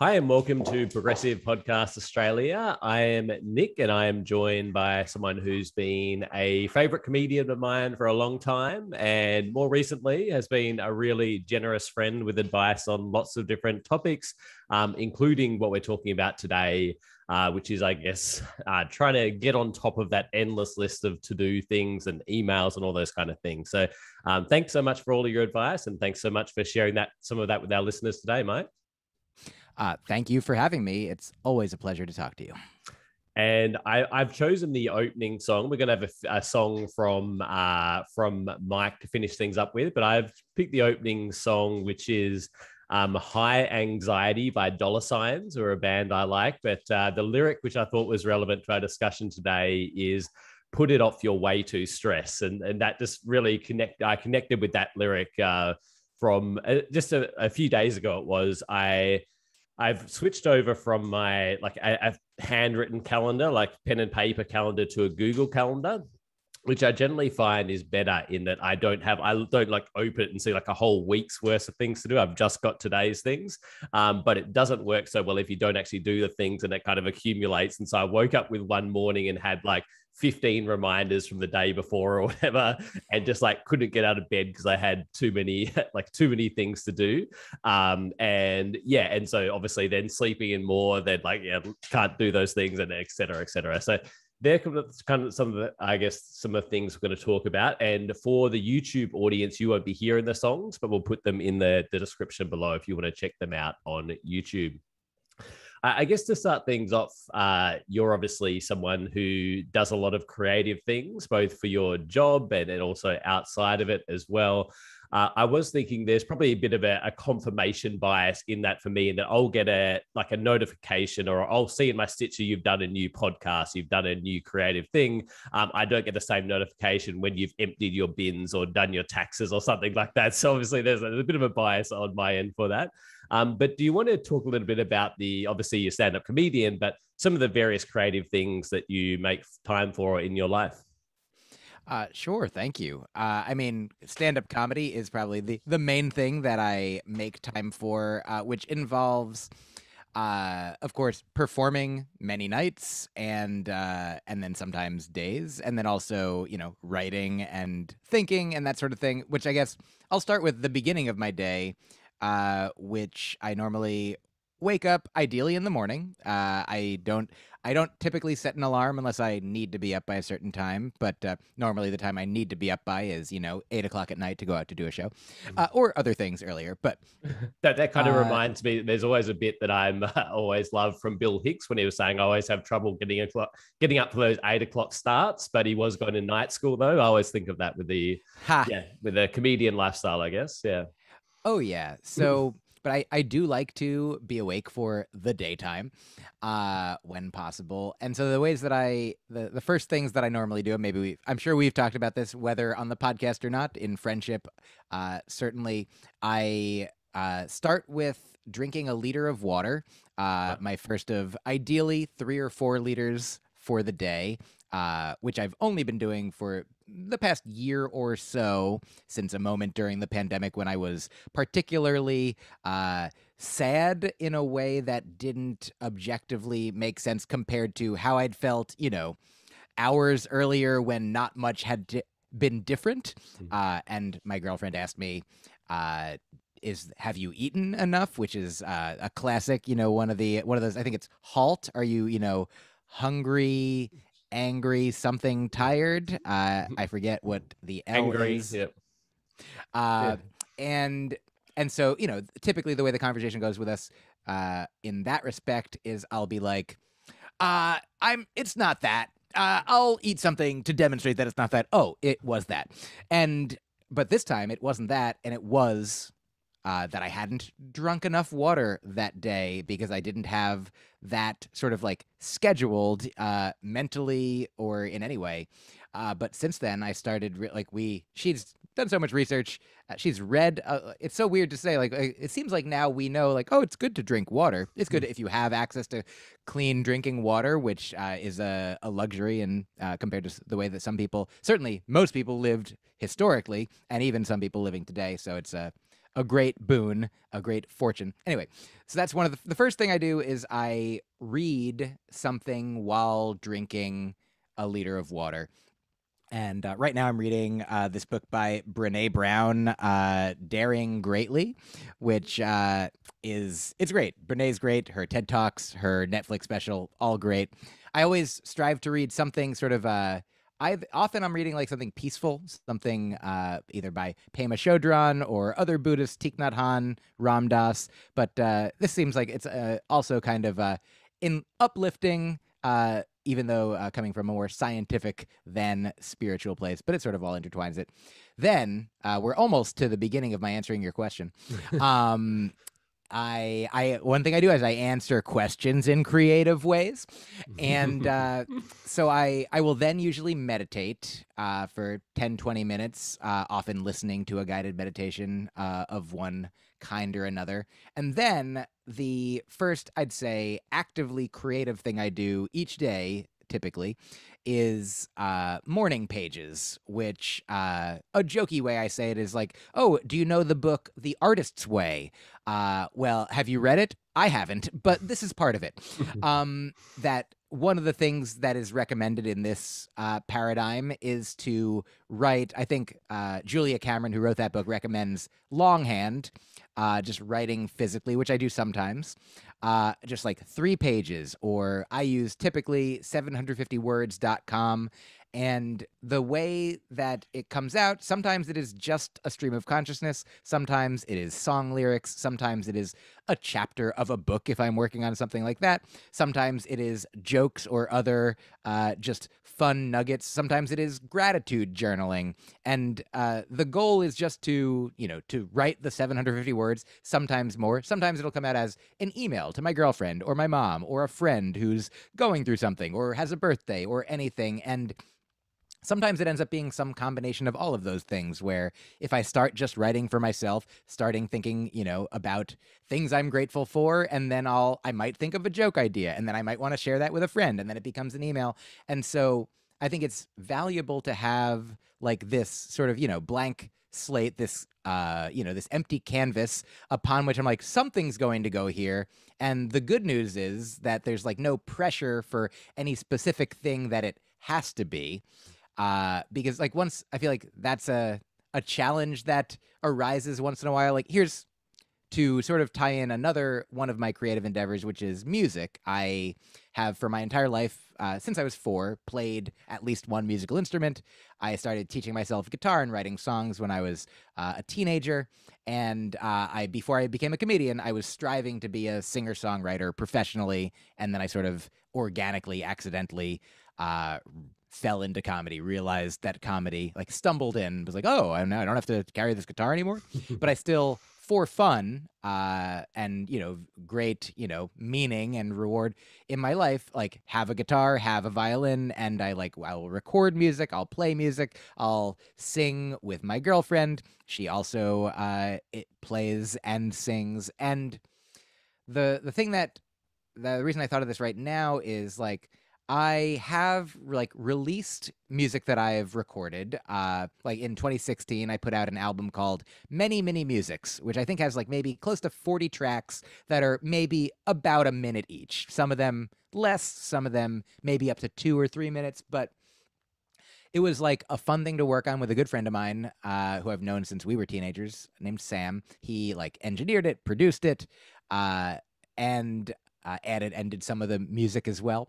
Hi, and welcome to Progressive Podcast Australia. I am Nick, and I am joined by someone who's been a favorite comedian of mine for a long time, and more recently has been a really generous friend with advice on lots of different topics, um, including what we're talking about today, uh, which is, I guess, uh, trying to get on top of that endless list of to do things and emails and all those kind of things. So, um, thanks so much for all of your advice, and thanks so much for sharing that some of that with our listeners today, mate. Uh, thank you for having me. It's always a pleasure to talk to you. And I, have chosen the opening song. We're going to have a, a, song from uh, from Myq to finish things up with, but I've picked the opening song, which is um, "Hi, Anxiety" by Dollar Signs, or a band I like. But uh, the lyric, which I thought was relevant to our discussion today, is "Put it off your way to stress," and and that just really connect. I connected with that lyric uh, from uh, just a, a few days ago. It was I I've switched over from my like a, a, handwritten calendar, like pen and paper calendar, to a Google calendar, which I generally find is better in that I don't have I don't like open it and see like a whole week's worth of things to do. I've just got today's things, um, but it doesn't work so well if you don't actually do the things and it kind of accumulates. And so I woke up with one morning and had like 15 reminders from the day before or whatever and just like couldn't get out of bed because i had too many like too many things to do um and yeah and so obviously then sleeping in more then like yeah can't do those things and etc cetera, etc cetera. so they're kind of some of the, I guess, some of the things we're going to talk about. And for the YouTube audience, you won't be hearing the songs, but we'll put them in the, the description below if you want to check them out on YouTube. I guess to start things off, uh, you're obviously someone who does a lot of creative things, both for your job and, and also outside of it as well. Uh, I was thinking there's probably a bit of a, a, confirmation bias in that for me, and that I'll get a like a notification or I'll see in my Stitcher you've done a new podcast, you've done a new creative thing. Um, I don't get the same notification when you've emptied your bins or done your taxes or something like that. So obviously there's a, a bit of a bias on my end for that. Um, but do you want to talk a little bit about the obviously you're stand-up comedian, but some of the various creative things that you make time for in your life? Uh, sure, thank you. Uh, I mean, stand-up comedy is probably the the main thing that I make time for, uh, which involves, uh, of course, performing many nights and uh, and then sometimes days, and then also you know writing and thinking and that sort of thing. Which I guess I'll start with the beginning of my day, uh, which I normally wake up ideally in the morning. Uh, I don't I don't typically set an alarm unless I need to be up by a certain time. But uh, normally the time I need to be up by is you know eight o'clock at night to go out to do a show, uh, mm. or other things earlier. But that that kind of uh, reminds me. There's always a bit that I'm always love from Bill Hicks when he was saying I always have trouble getting a clock, getting up for those eight o'clock starts, but he was going to night school though. I always think of that with the ha. yeah with the comedian lifestyle. I guess yeah. Oh yeah. So but I, I do like to be awake for the daytime uh, when possible. And so the ways that I, the, the first things that I normally do, maybe we, I'm sure we've talked about this, whether on the podcast or not, in friendship, uh, certainly I uh, start with drinking a liter of water, uh, my first of ideally three or four liters for the day uh, which I've only been doing for the past year or so since a moment during the pandemic when I was particularly uh, sad in a way that didn't objectively make sense compared to how I'd felt, you know, hours earlier when not much had di- been different. Mm-hmm. Uh, and my girlfriend asked me, uh, is have you eaten enough which is uh, a classic you know one of the one of those i think it's halt are you you know hungry angry, something tired. Uh, mm-hmm. I forget what the L angry, is. Yep. Uh, yeah. And and so you know, typically the way the conversation goes with us uh, in that respect is I'll be like, uh, "I'm. It's not that. Uh, I'll eat something to demonstrate that it's not that. Oh, it was that." And but this time it wasn't that, and it was uh, that I hadn't drunk enough water that day because I didn't have that sort of like scheduled uh, mentally or in any way. Uh, but since then, I started re- like we. She's done so much research. Uh, she's read. Uh, it's so weird to say. Like it seems like now we know. Like oh, it's good to drink water. It's good mm. if you have access to clean drinking water, which uh, is a, a luxury and uh, compared to the way that some people, certainly most people lived historically, and even some people living today. So it's a a great boon, a great fortune. Anyway, so that's one of the the first thing I do is I read something while drinking a liter of water. And uh, right now, I'm reading uh, this book by Brené Brown, uh, "Daring Greatly," which uh, is it's great. Brené's great. Her TED talks, her Netflix special, all great. I always strive to read something sort of. Uh, I often I'm reading like something peaceful, something uh, either by Pema Chodron or other Buddhists, Thich Nhat Hanh, Ram Dass. But this seems like it's also kind of in uplifting uh, even though uh, coming from a more scientific than spiritual place, but it sort of all intertwines it. Then uh, we're almost to the beginning of my answering your question. um, I, I, one thing I do is I answer questions in creative ways, and uh, so I, I will then usually meditate uh, for 10, 20 minutes, uh, often listening to a guided meditation uh, of one kind or another. And then the first, I'd say, actively creative thing I do each day, typically, is uh, morning pages, which uh, a jokey way I say it is like, oh, do you know the book The Artist's Way? Uh, well, have you read it? I haven't, but this is part of it. um, that one of the things that is recommended in this uh, paradigm is to write. I think uh, Julia Cameron, who wrote that book, recommends longhand, uh, just writing physically, which I do sometimes. Uh, just like three pages, or I use typically 750words.com and the way that it comes out, sometimes it is just a stream of consciousness, sometimes it is song lyrics, sometimes it is a chapter of a book if I'm working on something like that, sometimes it is jokes or other uh, just fun nuggets, sometimes it is gratitude journaling. And uh, the goal is just to, you know, to write the 750 words, sometimes more. Sometimes it'll come out as an email to my girlfriend or my mom or a friend who's going through something or has a birthday or anything. And sometimes it ends up being some combination of all of those things where if i start just writing for myself starting thinking you know about things i'm grateful for and then i'll i might think of a joke idea and then i might want to share that with a friend and then it becomes an email. And so i think it's valuable to have like this sort of you know blank slate this uh you know this empty canvas upon which i'm like something's going to go here. And the good news is that there's like no pressure for any specific thing that it has to be uh, because like once I feel like that's a a challenge that arises once in a while. Like here's to sort of tie in another one of my creative endeavors, which is music. I have for my entire life, uh, since I was four, played at least one musical instrument. I started teaching myself guitar and writing songs when I was uh, a teenager. And uh, I, before I became a comedian, I was striving to be a singer songwriter professionally. And then I sort of organically, accidentally uh, fell into comedy, realized that comedy, like stumbled in, was like, oh, I don't have to carry this guitar anymore. but I still, for fun, uh, and you know, great, you know, meaning and reward in my life, like have a guitar, have a violin, and I like I will record music, I'll play music, I'll sing with my girlfriend. She also uh, it plays and sings, and the the thing that the reason I thought of this right now is like I have like released music that I have recorded. Uh, like in 2016, I put out an album called Many Many Musics, which I think has like maybe close to 40 tracks that are maybe about a minute each. Some of them less, some of them maybe up to two or three minutes, but it was like a fun thing to work on with a good friend of mine uh, who I've known since we were teenagers, named Sam. He like engineered it, produced it, uh, and uh, added and did some of the music as well.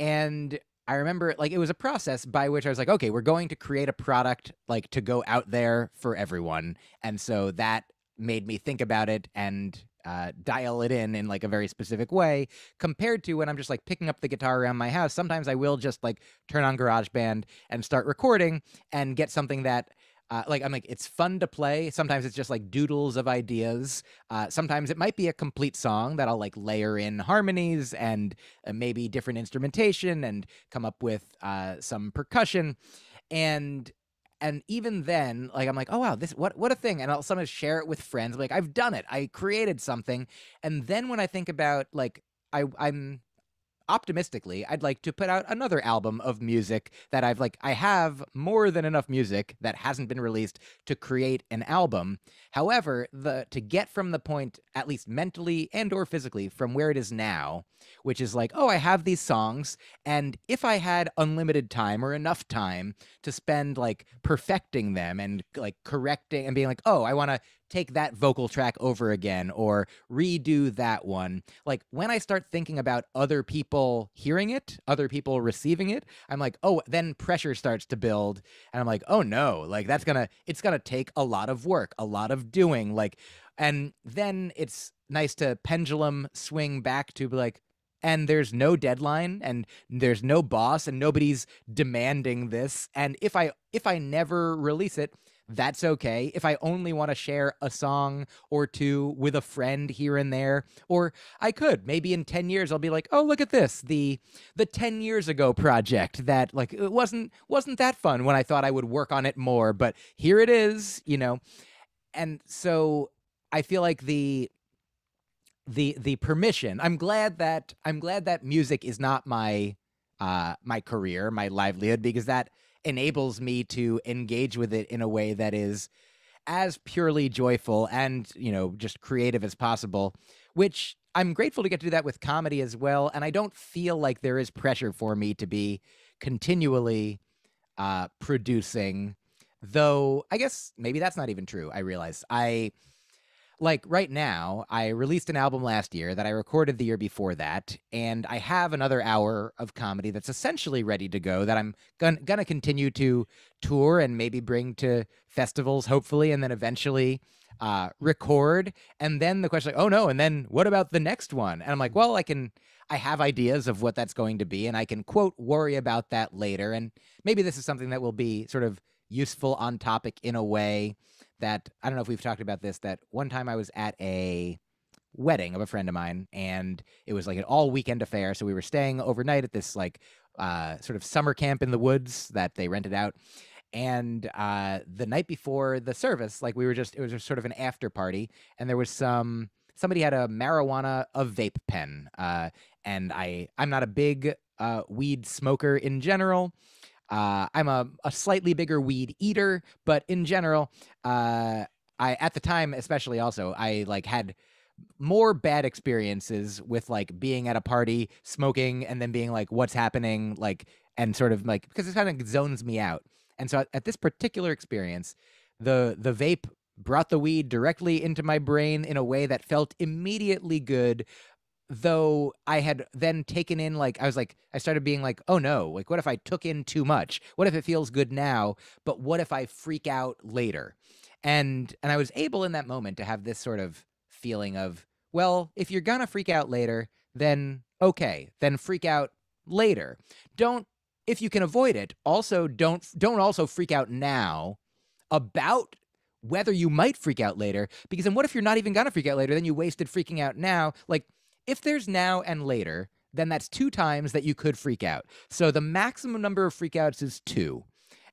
And I remember like it was a process by which I was like, okay, we're going to create a product like to go out there for everyone. And so that made me think about it and uh, dial it in in like a very specific way compared to when I'm just like picking up the guitar around my house. Sometimes I will just like turn on GarageBand and start recording and get something that uh, like I'm like it's fun to play. Sometimes it's just like doodles of ideas. Uh, sometimes it might be a complete song that I'll like layer in harmonies and uh, maybe different instrumentation and come up with uh, some percussion. And and even then, like I'm like, oh wow, this what what a thing, and I'll sometimes share it with friends. like I've done it, I created something, and then when I think about like I I'm optimistically, I'd like to put out another album of music that I've like I have more than enough music that hasn't been released to create an album. However, the to get from the point at least mentally and or physically from where it is now, which is like, oh, I have these songs and if I had unlimited time or enough time to spend like perfecting them and like correcting and being like, "Oh, I want to take that vocal track over again or redo that one. Like when I start thinking about other people hearing it, other people receiving it, I'm like, oh, then pressure starts to build. And I'm like, oh no, like that's gonna, it's gonna take a lot of work, a lot of doing. Like, and then it's nice to pendulum swing back to be like, and there's no deadline and there's no boss and nobody's demanding this and if i if i never release it that's okay. If I only want to share a song or two with a friend here and there, or I could maybe in 10 years I'll be like, "Oh, look at this. The the 10 years ago project that like it wasn't wasn't that fun when I thought I would work on it more, but here it is, you know." And so I feel like the the the permission. I'm glad that I'm glad that music is not my uh my career, my livelihood because that enables me to engage with it in a way that is as purely joyful and, you know, just creative as possible, which I'm grateful to get to do that with comedy as well. And I don't feel like there is pressure for me to be continually uh, producing, though I guess maybe that's not even true. I realize I like right now, I released an album last year that I recorded the year before that, and I have another hour of comedy that's essentially ready to go that I'm gon- gonna continue to tour and maybe bring to festivals, hopefully, and then eventually uh, record. And then the question, like, oh no, and then what about the next one? And I'm like, well, I can. I have ideas of what that's going to be, and I can quote worry about that later. And maybe this is something that will be sort of useful on topic in a way that I don't know if we've talked about this. That one time I was at a wedding of a friend of mine, and it was like an all weekend affair. So we were staying overnight at this like uh, sort of summer camp in the woods that they rented out. And uh, the night before the service, like we were just, it was just sort of an after party, and there was some somebody had a marijuana a vape pen, uh, and I I'm not a big uh, weed smoker in general. Uh, I'm a, a slightly bigger weed eater, but in general, uh, I at the time especially also I like had more bad experiences with like being at a party, smoking, and then being like, "What's happening?" Like, and sort of like because it kind of zones me out. And so at this particular experience, the the vape brought the weed directly into my brain in a way that felt immediately good though I had then taken in like I was like I started being like, "Oh no, like what if I took in too much? What if it feels good now, but what if I freak out later?" And and I was able in that moment to have this sort of feeling of, well, if you're going to freak out later, then okay, then freak out later. Don't if you can avoid it, also don't don't also freak out now about whether you might freak out later because then what if you're not even going to freak out later then you wasted freaking out now like if there's now and later, then that's two times that you could freak out. So the maximum number of freakouts is two,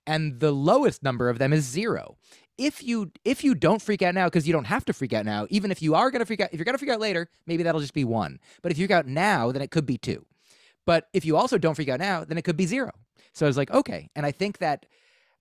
and the lowest number of them is zero. If you if you don't freak out now because you don't have to freak out now, even if you are gonna freak out, if you're gonna freak out later, maybe that'll just be one. But if you freak out now, then it could be two. But if you also don't freak out now, then it could be zero. So I was like, okay. And I think that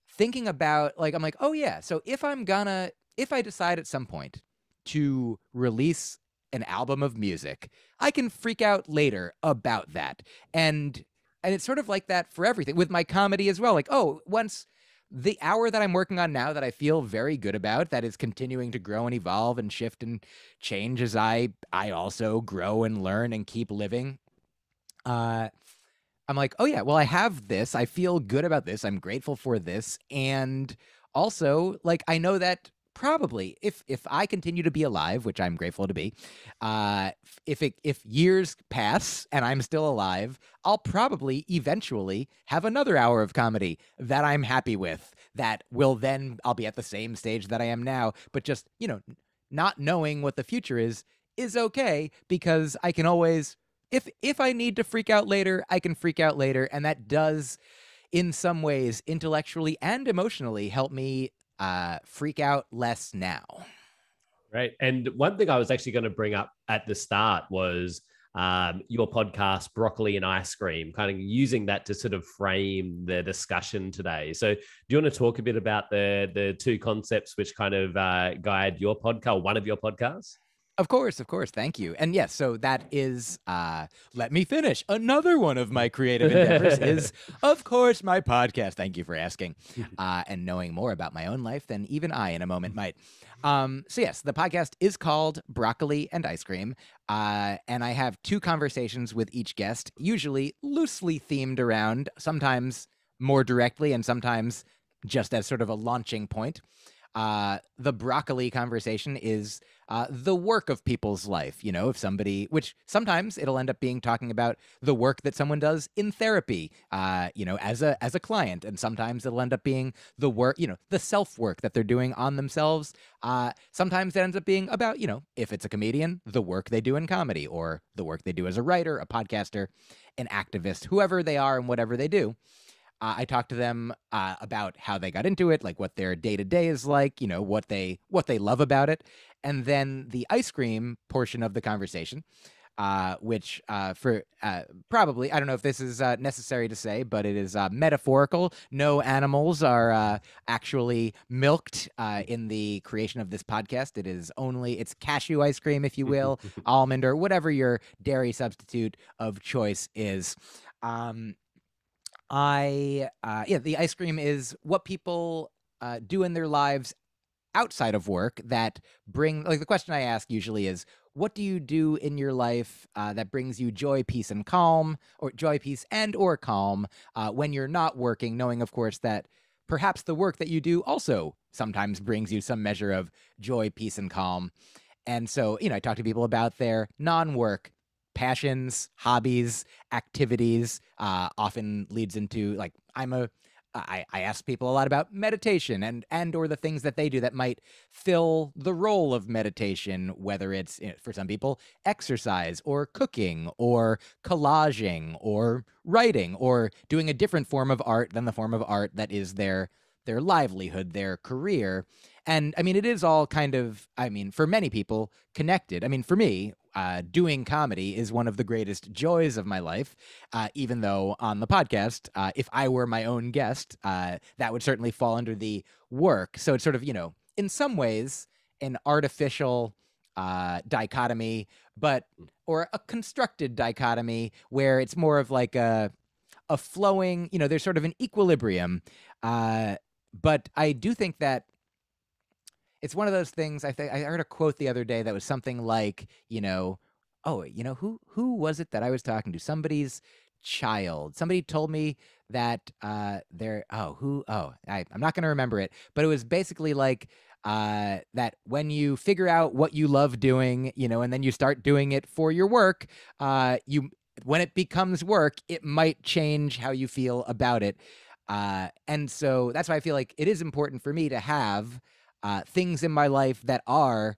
thinking about like I'm like, oh yeah. So if I'm gonna if I decide at some point to release an album of music, I can freak out later about that. And and it's sort of like that for everything with my comedy as well. Like, oh, once the hour that I'm working on now that I feel very good about that is continuing to grow and evolve and shift and change as I I also grow and learn and keep living. Uh I'm like, "Oh yeah, well I have this. I feel good about this. I'm grateful for this." And also, like I know that probably if if I continue to be alive, which I'm grateful to be, uh, if it if years pass and I'm still alive, I'll probably eventually have another hour of comedy that I'm happy with. That will then I'll be at the same stage that I am now, but just you know, not knowing what the future is is okay because I can always if if I need to freak out later, I can freak out later, and that does in some ways intellectually and emotionally help me uh, freak out less now. Right. And one thing I was actually going to bring up at the start was um, your podcast, Broccoli and Ice Cream, kind of using that to sort of frame the discussion today. So, do you want to talk a bit about the the two concepts which kind of uh, guide your podcast, one of your podcasts? Of course, of course. Thank you. And yes, so that is uh let me finish. Another one of my creative endeavors is of course my podcast. Thank you for asking. Uh and knowing more about my own life than even I in a moment might. Um so yes, the podcast is called Broccoli and Ice Cream. Uh and I have two conversations with each guest, usually loosely themed around, sometimes more directly and sometimes just as sort of a launching point. Uh, the broccoli conversation is uh, the work of people's life. You know, if somebody, which sometimes it'll end up being talking about the work that someone does in therapy, uh, you know, as a as a client, and sometimes it'll end up being the work, you know, the self work that they're doing on themselves. Uh, sometimes it ends up being about, you know, if it's a comedian, the work they do in comedy, or the work they do as a writer, a podcaster, an activist, whoever they are, and whatever they do. Uh, I talked to them uh, about how they got into it, like what their day to day is like, you know, what they what they love about it, and then the ice cream portion of the conversation, uh, which uh, for uh, probably I don't know if this is uh, necessary to say, but it is metaphorical. No animals are actually milked in the creation of this podcast. It is only it's cashew ice cream, if you will, almond or whatever your dairy substitute of choice is. Um, I uh, yeah, the ice cream is what people uh, do in their lives outside of work that bring like the question I ask usually is what do you do in your life uh, that brings you joy, peace, and calm, or joy, peace, and or calm uh, when you're not working, knowing of course that perhaps the work that you do also sometimes brings you some measure of joy, peace, and calm. And so, you know, I talk to people about their non work passions, hobbies, activities uh, often leads into like I'm a I, I ask people a lot about meditation and and or the things that they do that might fill the role of meditation, whether it's you know, for some people exercise or cooking or collaging or writing or doing a different form of art than the form of art that is their their livelihood, their career. And I mean, it is all kind of, I mean, for many people, connected. I mean, for me, uh, doing comedy is one of the greatest joys of my life. Uh, even though on the podcast, uh, if I were my own guest, uh, that would certainly fall under the work. So it's sort of, you know, in some ways, an artificial uh, dichotomy, but or a constructed dichotomy where it's more of like a a flowing, you know, there's sort of an equilibrium. Uh, but I do think that it's one of those things. I think I heard a quote the other day that was something like, you know, oh, you know who who was it that I was talking to? Somebody's child. Somebody told me that uh they're oh who oh I, I'm not gonna remember it, but it was basically like uh that when you figure out what you love doing, you know, and then you start doing it for your work, uh you when it becomes work, it might change how you feel about it. Uh, and so that's why I feel like it is important for me to have uh, things in my life that are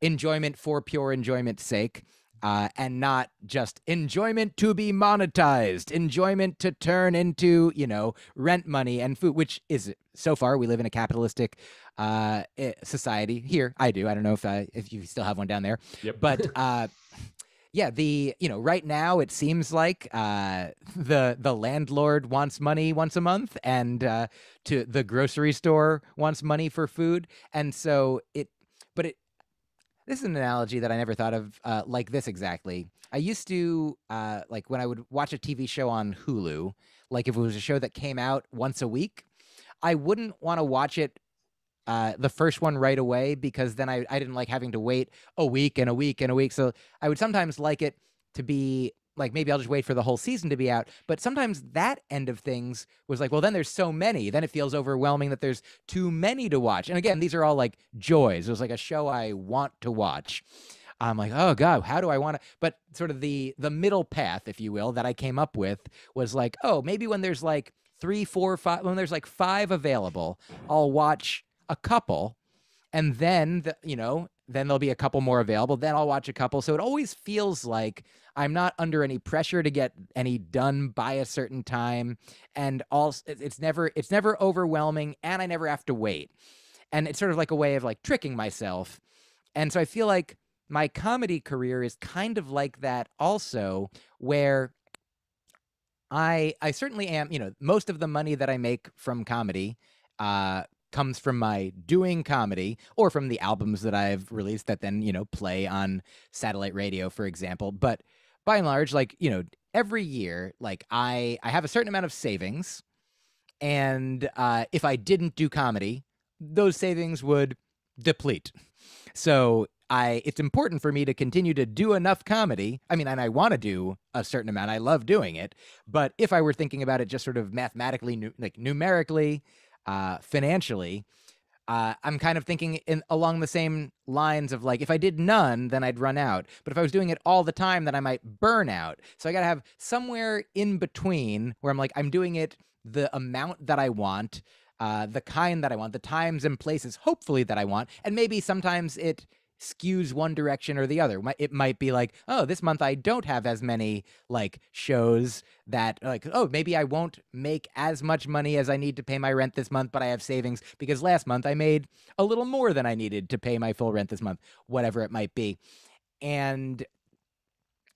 enjoyment for pure enjoyment's sake. Uh, and not just enjoyment to be monetized, enjoyment to turn into, you know, rent money and food, which is so far we live in a capitalistic uh, eh, society here. I do. I don't know if uh, if you still have one down there, yep. but uh, yeah, the you know right now it seems like uh, the the landlord wants money once a month, and uh, to the grocery store wants money for food, and so it. But it this is an analogy that I never thought of uh, like this exactly. I used to uh, like when I would watch a TV show on Hulu, like if it was a show that came out once a week, I wouldn't want to watch it uh, the first one right away because then I, I didn't like having to wait a week and a week and a week. So I would sometimes like it to be like maybe I'll just wait for the whole season to be out. But sometimes that end of things was like, well, then there's so many. Then it feels overwhelming that there's too many to watch. And again, these are all like joys. It was like a show I want to watch. I'm like, oh god, how do I want to? But sort of the the middle path, if you will, that I came up with was like, oh, maybe when there's like three, four, five, when there's like five available, I'll watch a couple and then the, you know then there'll be a couple more available then i'll watch a couple. So it always feels like i'm not under any pressure to get any done by a certain time and also it's never it's never overwhelming and i never have to wait. And it's sort of like a way of like tricking myself. And so i feel like my comedy career is kind of like that also, where I I certainly am, you know, most of the money that I make from comedy uh comes from my doing comedy or from the albums that I've released that then, you know, play on satellite radio, for example. But by and large, like, you know, every year, like I I have a certain amount of savings. And uh if I didn't do comedy, those savings would deplete. So I it's important for me to continue to do enough comedy. I mean, and I want to do a certain amount. I love doing it, but if I were thinking about it just sort of mathematically, like numerically, uh, financially, uh, I'm kind of thinking in along the same lines of like if I did none, then I'd run out. But if I was doing it all the time, then I might burn out. So I got to have somewhere in between where I'm like I'm doing it the amount that I want, uh, the kind that I want, the times and places, hopefully that I want, and maybe sometimes it skews one direction or the other. It might be like, oh, this month I don't have as many like shows that like, oh, maybe I won't make as much money as I need to pay my rent this month, but I have savings because last month I made a little more than I needed to pay my full rent this month, whatever it might be. And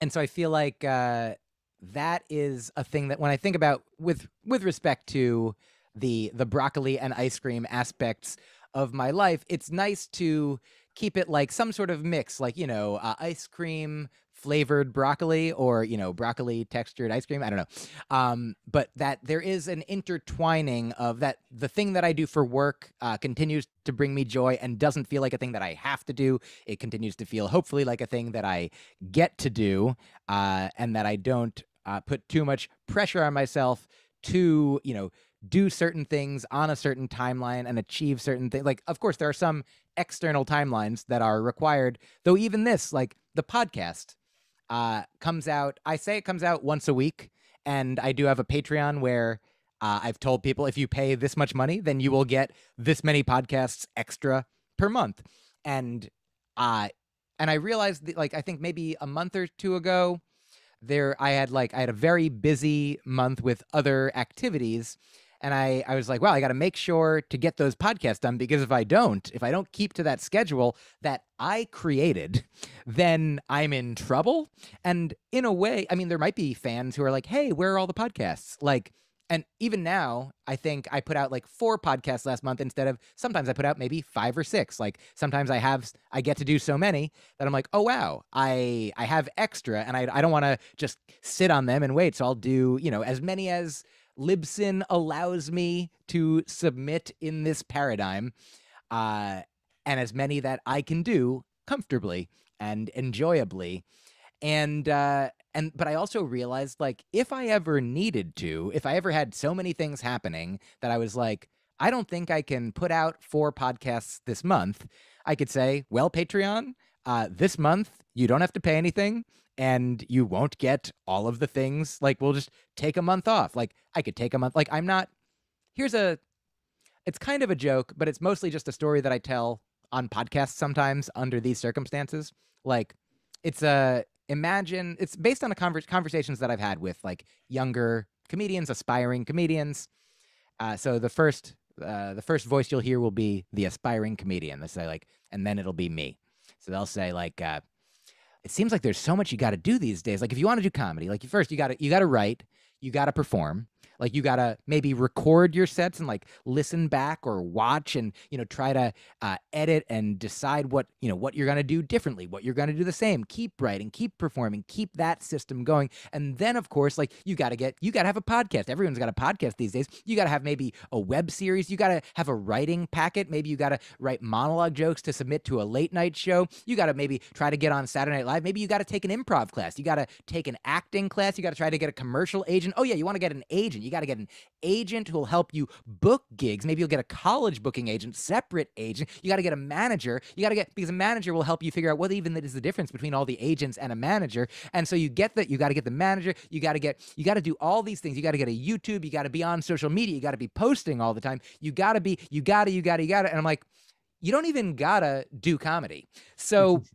and so I feel like uh that is a thing that when I think about with with respect to the the broccoli and ice cream aspects of my life, it's nice to keep it like some sort of mix, like, you know, uh, ice cream flavored broccoli or, you know, broccoli textured ice cream. I don't know. Um, but that there is an intertwining of that. The thing that I do for work uh, continues to bring me joy and doesn't feel like a thing that I have to do. It continues to feel hopefully like a thing that I get to do uh, and that I don't uh, put too much pressure on myself to, you know, do certain things on a certain timeline and achieve certain things. Like, of course, there are some external timelines that are required, though, even this, like the podcast, uh, comes out, I say it comes out once a week. And I do have a Patreon where uh, I've told people if you pay this much money, then you will get this many podcasts extra per month. And, uh, and I realized that, like, I think maybe a month or two ago, there I had like I had a very busy month with other activities and I, I was like, well, I got to make sure to get those podcasts done because if I don't, if I don't keep to that schedule that I created, then I'm in trouble. And in a way, I mean, there might be fans who are like, hey, where are all the podcasts? Like, and even now, I think I put out like four podcasts last month instead of sometimes I put out maybe five or six. Like sometimes I have, I get to do so many that I'm like, oh wow, I I have extra, and I I don't want to just sit on them and wait. So I'll do you know as many as Libsyn allows me to submit in this paradigm, uh, and as many that I can do comfortably and enjoyably. And uh, and but I also realized like if I ever needed to, if I ever had so many things happening that I was like, I don't think I can put out four podcasts this month. I could say, well, Patreon, uh, this month you don't have to pay anything and you won't get all of the things. Like we'll just take a month off. Like I could take a month. Like I'm not. Here's a. It's kind of a joke, but it's mostly just a story that I tell on podcasts sometimes under these circumstances. Like it's a imagine it's based on a conver- conversations that I've had with like younger comedians, aspiring comedians. Uh, so the first uh, the first voice you'll hear will be the aspiring comedian. They say like, and then it'll be me. So they'll say like, uh, it seems like there's so much you got to do these days. Like if you want to do comedy, like first you got to you got to write, you got to perform, like you gotta maybe record your sets and like listen back or watch and you know try to uh, edit and decide what you know what you're gonna do differently, what you're gonna do the same. Keep writing, keep performing, keep that system going, and then of course like you gotta get you gotta have a podcast. Everyone's got a podcast these days. You gotta have maybe a web series. You gotta have a writing packet. Maybe you gotta write monologue jokes to submit to a late night show. You gotta maybe try to get on Saturday Night Live. Maybe you gotta take an improv class. You gotta take an acting class. You gotta try to get a commercial agent. Oh yeah, you want to get an agent. You got to get an agent who will help you book gigs. Maybe you'll get a college booking agent, separate agent. You got to get a manager. You got to get because a manager will help you figure out what even is the difference between all the agents and a manager. And so you get that. You got to get the manager. You got to get. You got to do all these things. You got to get a YouTube. You got to be on social media. You got to be posting all the time. You got to be. You got to. You got to. You got to. And I'm like, you don't even gotta do comedy. So.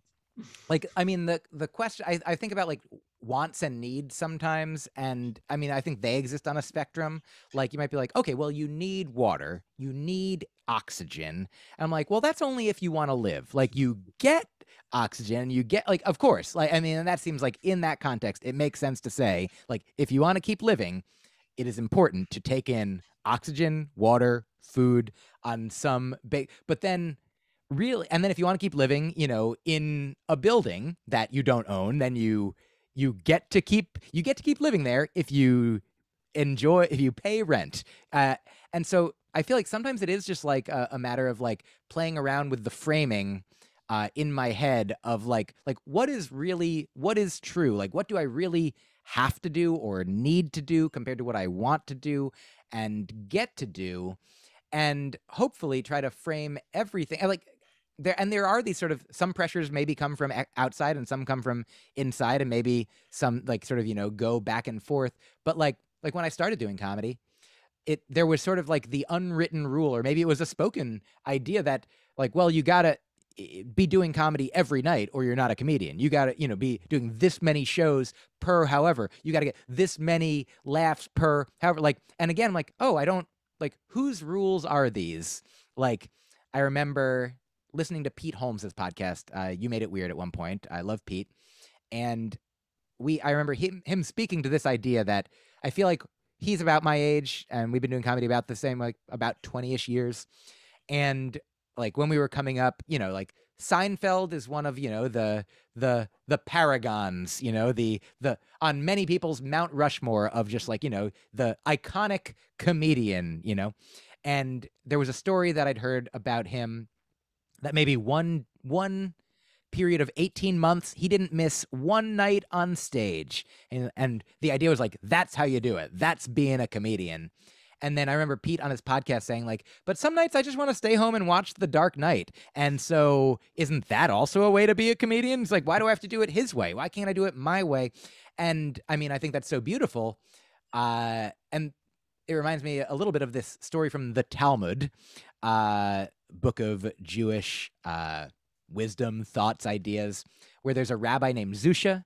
like i mean the the question I, I think about like wants and needs sometimes and i mean i think they exist on a spectrum. Like you might be like okay well you need water you need oxygen. And i'm like well that's only if you want to live. Like you get oxygen you get like of course. Like i mean and that seems like in that context it makes sense to say like if you want to keep living it is important to take in oxygen water food on some big but then really and then if you want to keep living you know in a building that you don't own then you you get to keep you get to keep living there if you enjoy if you pay rent. Uh, and so i feel like sometimes it is just like a, a matter of like playing around with the framing uh, in my head of like like what is really what is true? Like what do i really have to do or need to do compared to what i want to do and get to do? And hopefully try to frame everything like there and there are these sort of some pressures maybe come from outside and some come from inside and maybe some like sort of you know go back and forth. But like like when i started doing comedy it there was sort of like the unwritten rule or maybe it was a spoken idea that like well you gotta be doing comedy every night or you're not a comedian. You gotta you know be doing this many shows per however. You gotta get this many laughs per however like and again like oh i don't like whose rules are these? Like i remember listening to Pete Holmes's podcast. Uh, you made it weird at one point. I love Pete, and we I remember him him speaking to this idea that I feel like he's about my age, and we've been doing comedy about the same like about twenty ish years, and like when we were coming up, you know, like Seinfeld is one of you know the the the paragons, you know the the on many people's Mount Rushmore of just like you know the iconic comedian, you know. And there was a story that I'd heard about him that maybe one one period of 18 months he didn't miss one night on stage. And and the idea was like that's how you do it. That's being a comedian. And then i remember pete on his podcast saying like but some nights i just want to stay home and watch the dark knight. And so isn't that also a way to be a comedian? It's like why do i have to do it his way? Why can't i do it my way? And i mean i think that's so beautiful. Uh and it reminds me a little bit of this story from the talmud. Uh book of Jewish uh, wisdom, thoughts, ideas, where there's a rabbi named Zusha.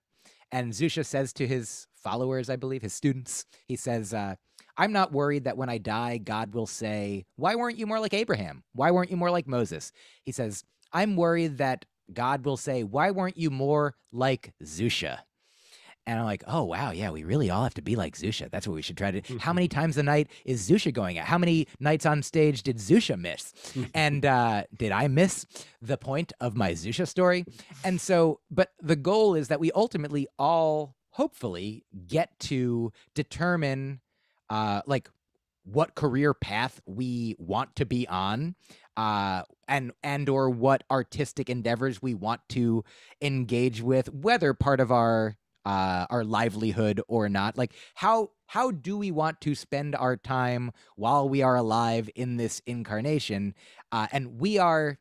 And Zusha says to his followers, I believe, his students, he says, uh, I'm not worried that when I die, God will say, Why weren't you more like Abraham? Why weren't you more like Moses? He says, I'm worried that God will say, Why weren't you more like Zusha? And I'm like, oh wow, yeah, we really all have to be like Zusha. That's what we should try to. Mm-hmm. How many times a night is Zusha going at? How many nights on stage did Zusha miss? and uh, did I miss the point of my Zusha story? And so, but the goal is that we ultimately all hopefully get to determine, uh, like what career path we want to be on uh and and or what artistic endeavors we want to engage with whether part of our uh, our livelihood or not like how how do we want to spend our time while we are alive in this incarnation uh, and we are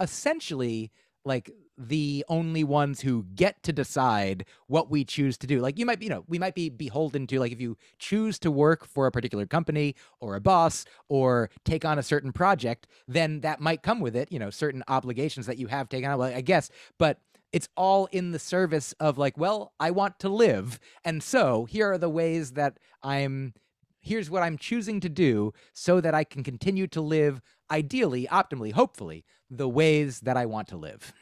essentially like the only ones who get to decide what we choose to do. Like you might, you know, we might be beholden to like if you choose to work for a particular company or a boss or take on a certain project, then that might come with it, you know, certain obligations that you have taken on. Well, I guess, but it's all in the service of like, well, I want to live. And so here are the ways that I'm here's what I'm choosing to do so that I can continue to live ideally, optimally, hopefully, the ways that I want to live.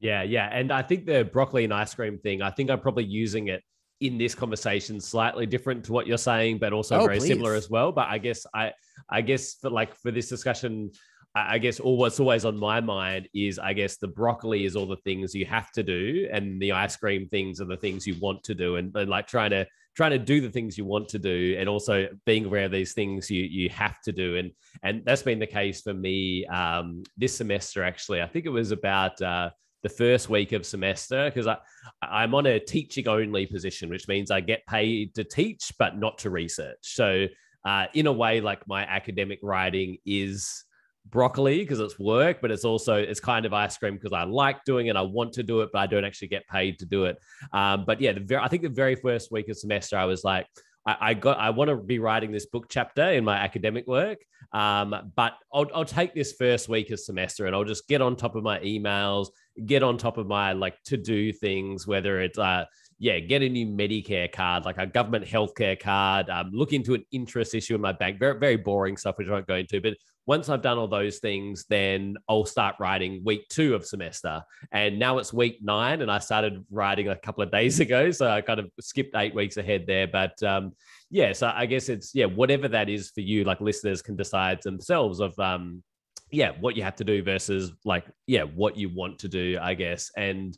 Yeah, yeah. And I think the broccoli and ice cream thing, I think I'm probably using it in this conversation slightly different to what you're saying, but also oh, very please. similar as well. But I guess I I guess for like for this discussion, I guess all what's always on my mind is I guess the broccoli is all the things you have to do, and the ice cream things are the things you want to do, and, and like trying to trying to do the things you want to do, and also being aware of these things you you have to do, and and that's been the case for me um, this semester. Actually, I think it was about. Uh, the first week of semester because I I'm on a teaching only position, which means I get paid to teach but not to research. So uh, in a way, like my academic writing is broccoli because it's work, but it's also it's kind of ice cream because I like doing it. I want to do it, but I don't actually get paid to do it. Um, but yeah, the very, I think the very first week of semester, I was like, I, I got I want to be writing this book chapter in my academic work. Um, but I'll, I'll take this first week of semester and I'll just get on top of my emails, get on top of my like to do things, whether it's uh yeah, get a new Medicare card, like a government healthcare card, um, look into an interest issue in my bank. Very, very boring stuff, which I won't go into. But once I've done all those things, then I'll start writing week two of semester. And now it's week nine, and I started writing a couple of days ago. So I kind of skipped eight weeks ahead there. But um, yeah, so I guess it's, yeah, whatever that is for you, like listeners can decide themselves of, um, yeah, what you have to do versus like, yeah, what you want to do, I guess. And,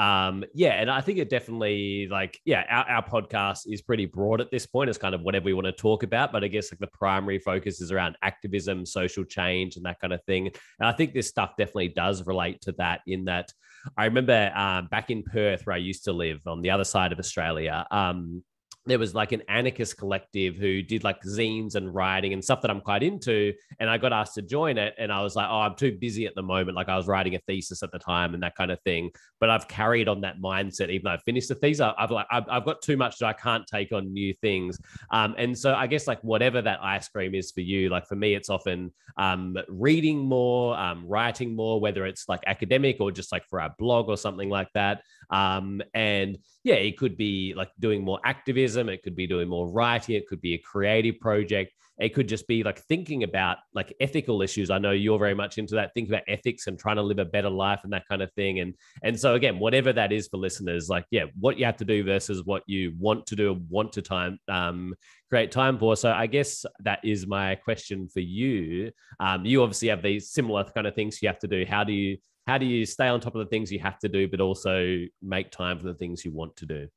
um, yeah, and I think it definitely like yeah, our, our podcast is pretty broad at this point. It's kind of whatever we want to talk about, but I guess like the primary focus is around activism, social change, and that kind of thing. And I think this stuff definitely does relate to that. In that, I remember um, back in Perth where I used to live on the other side of Australia. Um, there was like an anarchist collective who did like zines and writing and stuff that I'm quite into. And I got asked to join it. And I was like, oh, I'm too busy at the moment. Like I was writing a thesis at the time and that kind of thing. But I've carried on that mindset, even though I finished the thesis. I've like, I've, I've got too much that I can't take on new things. Um, and so I guess like whatever that ice cream is for you, like for me, it's often um, reading more, um, writing more, whether it's like academic or just like for our blog or something like that. Um, and yeah, it could be like doing more activism. It could be doing more writing. It could be a creative project. It could just be like thinking about like ethical issues. I know you're very much into that. Think about ethics and trying to live a better life and that kind of thing. And and so again, whatever that is for listeners, like yeah, what you have to do versus what you want to do, want to time um, create time for. So I guess that is my question for you. Um, you obviously have these similar kind of things you have to do. How do you how do you stay on top of the things you have to do, but also make time for the things you want to do?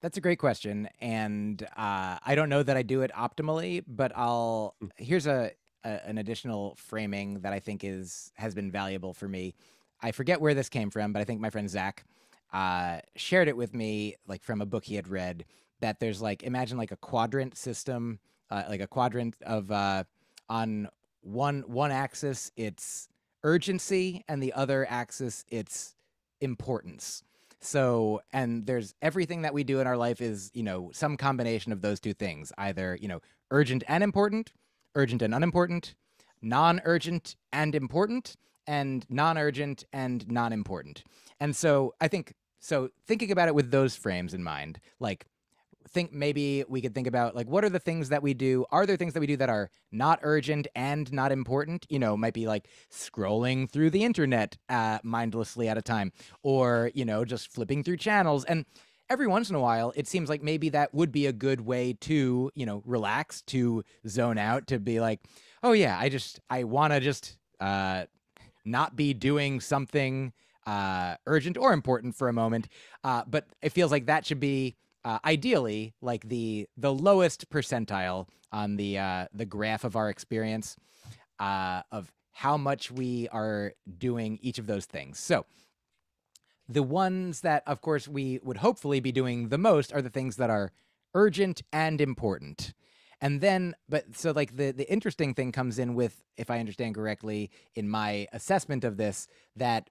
That's a great question, and uh, I don't know that I do it optimally, but I'll. Hmm. Here's a, a, an additional framing that I think is has been valuable for me. I forget where this came from, but I think my friend Zach uh, shared it with me, like from a book he had read. That there's like imagine like a quadrant system, uh, like a quadrant of uh, on one one axis it's urgency and the other axis it's importance. So, and there's everything that we do in our life is, you know, some combination of those two things, either, you know, urgent and important, urgent and unimportant, non-urgent and important, and non-urgent and non-important. And so I think so thinking about it with those frames in mind, like think maybe we could think about like what are the things that we do? Are there things that we do that are not urgent and not important? You know might be like scrolling through the internet uh, mindlessly at a time or you know just flipping through channels. And every once in a while it seems like maybe that would be a good way to you know relax to zone out to be like oh yeah i just i want to just uh not be doing something uh urgent or important for a moment. Uh but it feels like that should be uh, ideally like the the lowest percentile on the uh, the graph of our experience uh, of how much we are doing each of those things. So the ones that, of course, we would hopefully be doing the most are the things that are urgent and important. And then, but so like the the interesting thing comes in with, if I understand correctly, in my assessment of this, that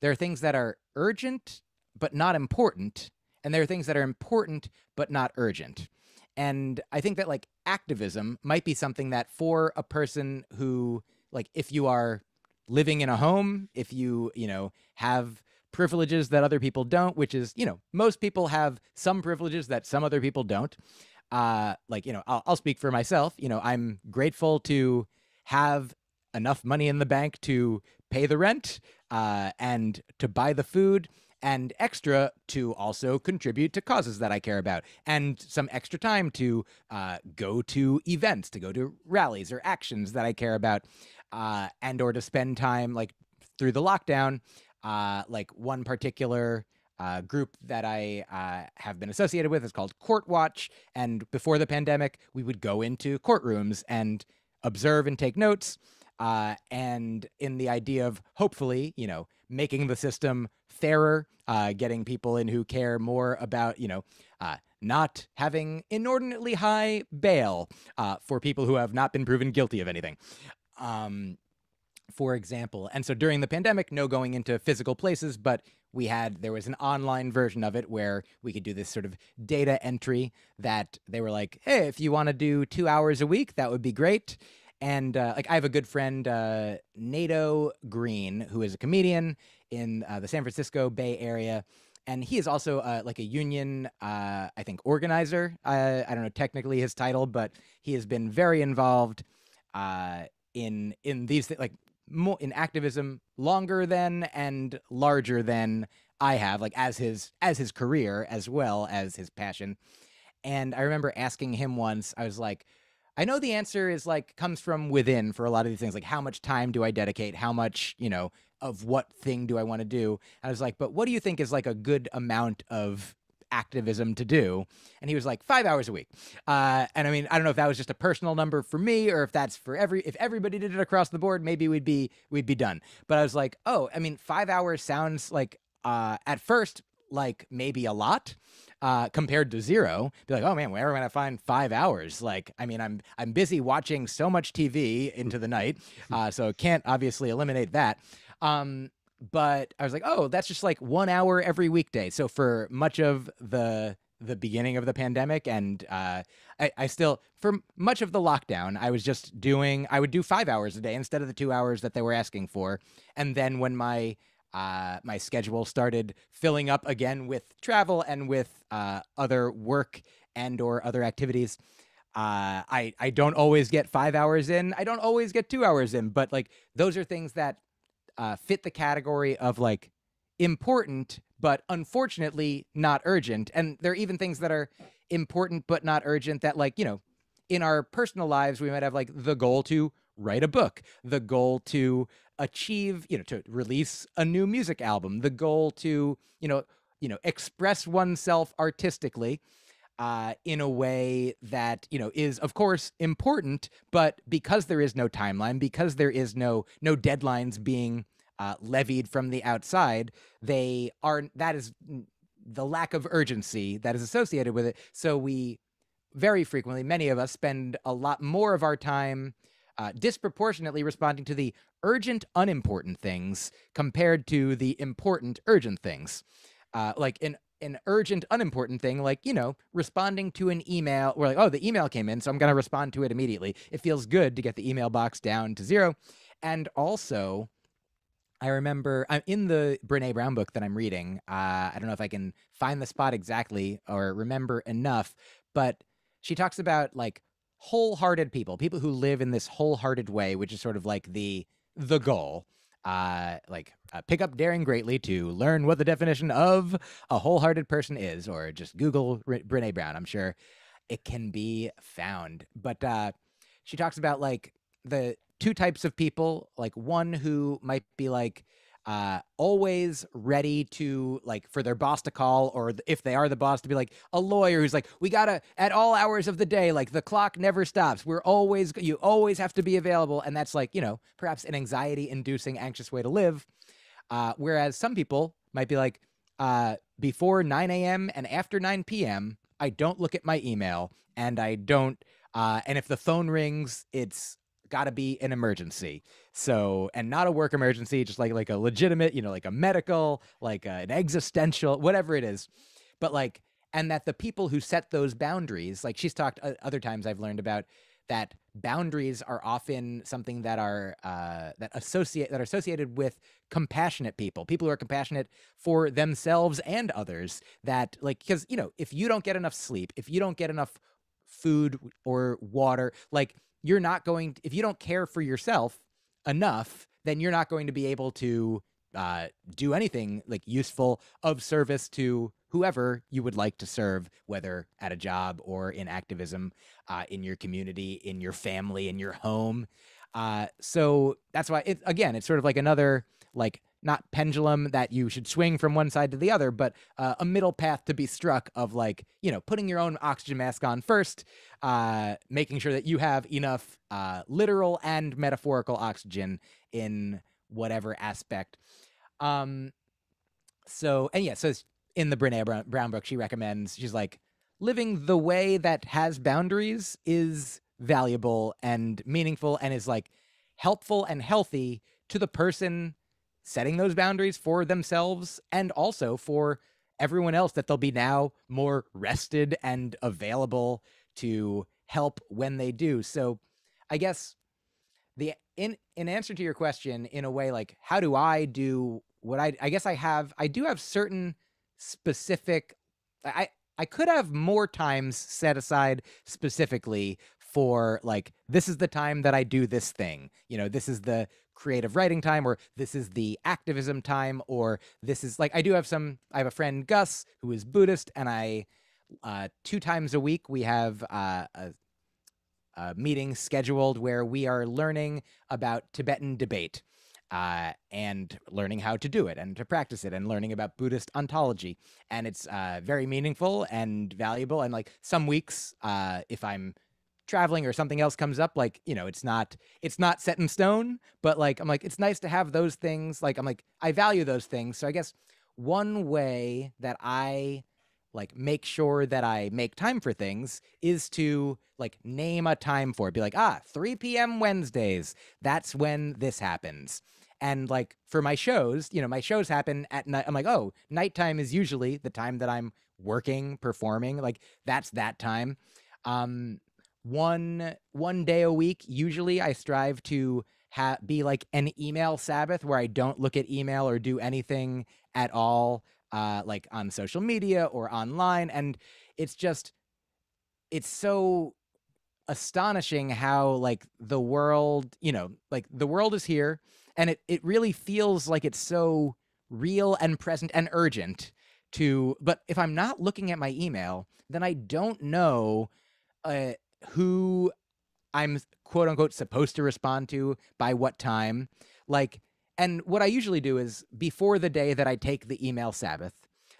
there are things that are urgent but not important, and there are things that are important but not urgent. And I think that like activism might be something that for a person who like if you are living in a home, if you, you know, have privileges that other people don't, which is, you know, most people have some privileges that some other people don't. Uh, like, you know, I'll, I'll speak for myself. You know, I'm grateful to have enough money in the bank to pay the rent uh, and to buy the food and extra to also contribute to causes that I care about, and some extra time to uh, go to events, to go to rallies or actions that I care about, uh, and or to spend time like through the lockdown, uh, like one particular. Uh, group that I uh, have been associated with is called Court Watch. And before the pandemic, we would go into courtrooms and observe and take notes. Uh, and in the idea of hopefully, you know, making the system fairer, uh, getting people in who care more about, you know, uh, not having inordinately high bail uh, for people who have not been proven guilty of anything. Um, for example. And so during the pandemic, no going into physical places, but we had there was an online version of it where we could do this sort of data entry that they were like, hey, if you want to do two hours a week, that would be great. And uh, like I have a good friend, uh, Nato Green, who is a comedian in uh, the San Francisco Bay Area, and he is also uh, like a union, uh, I think, organizer. I don't know technically his title, but he has been very involved uh, in in these th- like more in activism longer than and larger than I have, like as his as his career as well as his passion. And I remember asking him once, I was like, I know the answer is like comes from within for a lot of these things, like how much time do I dedicate, how much you know of what thing do I want to do. I was like, but what do you think is like a good amount of activism to do. And he was like, five hours a week. Uh, and I mean, I don't know if that was just a personal number for me or if that's for every, if everybody did it across the board, maybe we'd be, we'd be done. But I was like, oh, I mean, five hours sounds like, uh, at first, like maybe a lot. Uh, compared to zero, be like, oh man, where am I gonna find five hours? Like, I mean, I'm I'm busy watching so much TV into the night, uh, so can't obviously eliminate that. Um, but I was like, oh, that's just like one hour every weekday. So for much of the the beginning of the pandemic and uh, I, I still for much of the lockdown i was just doing i would do five hours a day instead of the two hours that they were asking for and then when my uh, my schedule started filling up again with travel and with uh, other work and or other activities uh, I I don't always get five hours in. I don't always get two hours in, but like those are things that uh, fit the category of like important, but unfortunately not urgent. And there are even things that are important but not urgent that, like, you know, in our personal lives, we might have like the goal to write a book, the goal to achieve, you know, to release a new music album, the goal to, you know, you know, express oneself artistically uh, in a way that you know is of course important, but because there is no timeline, because there is no no deadlines being uh, levied from the outside, they are that is the lack of urgency that is associated with it. So we very frequently, many of us spend a lot more of our time uh, disproportionately responding to the urgent, unimportant things compared to the important, urgent things. Uh, like in an urgent, unimportant thing, like, you know, responding to an email. We're like, oh, the email came in, so I'm going to respond to it immediately. It feels good to get the email box down to zero. And also, I remember I'm in the Brené Brown book that I'm reading. Uh, I don't know if I can find the spot exactly or remember enough, but she talks about like wholehearted people, people who live in this wholehearted way, which is sort of like the the goal uh, like uh, pick up daring greatly to learn what the definition of a wholehearted person is, or just Google R- Brené Brown. I'm sure it can be found. But uh, she talks about like the two types of people, like one who might be like uh, always ready to like for their boss to call or if they are the boss to be like a lawyer who's like we gotta at all hours of the day like the clock never stops. We're always you always have to be available. And that's like you know perhaps an anxiety inducing anxious way to live. Uh, whereas some people might be like uh, before 9 a.m and after 9 p.m i don't look at my email and i don't uh, and if the phone rings it's got to be an emergency. So, and not a work emergency, just like like a legitimate, you know, like a medical, like a, an existential, whatever it is. But like, and that the people who set those boundaries, like she's talked uh, other times, I've learned about that boundaries are often something that are uh, that associate that are associated with compassionate people, people who are compassionate for themselves and others. That like because you know if you don't get enough sleep, if you don't get enough food or water, like you're not going if you don't care for yourself enough then you're not going to be able to uh, do anything like useful of service to whoever you would like to serve whether at a job or in activism uh, in your community in your family in your home. Uh, so that's why it again it's sort of like another like not pendulum that you should swing from one side to the other, but uh, a middle path to be struck of like, you know, putting your own oxygen mask on first, uh, making sure that you have enough uh, literal and metaphorical oxygen in whatever aspect. Um, so, and yeah, so in the Brené Brown book, she recommends, she's like, living the way that has boundaries is valuable and meaningful and is like helpful and healthy to the person setting those boundaries for themselves and also for everyone else that they'll be now more rested and available to help when they do. So I guess the in in answer to your question in a way like how do I do what I I guess I have I do have certain specific I I could have more times set aside specifically for like this is the time that I do this thing. You know, this is the creative writing time or this is the activism time or this is like I do have some I have a friend Gus who is Buddhist and I uh two times a week we have uh, a a meeting scheduled where we are learning about Tibetan debate uh, and learning how to do it and to practice it and learning about Buddhist ontology. And it's uh, very meaningful and valuable. And like some weeks, uh, if I'm traveling or something else comes up, like, you know, it's not, it's not set in stone, but like, I'm like, it's nice to have those things. Like, I'm like, I value those things. So I guess one way that I like make sure that I make time for things is to like name a time for it. Be like, ah, 3 p.m. Wednesdays. That's when this happens. And like for my shows, you know, my shows happen at night. I'm like, oh, nighttime is usually the time that I'm working, performing. Like that's that time. Um, one one day a week, usually I strive to have be like an email Sabbath where I don't look at email or do anything at all, uh, like on social media or online. And it's just, it's so astonishing how like the world, you know, like the world is here and it it really feels like it's so real and present and urgent to but if i'm not looking at my email then i don't know uh, who i'm quote unquote supposed to respond to by what time. Like and what i usually do is before the day that i take the email sabbath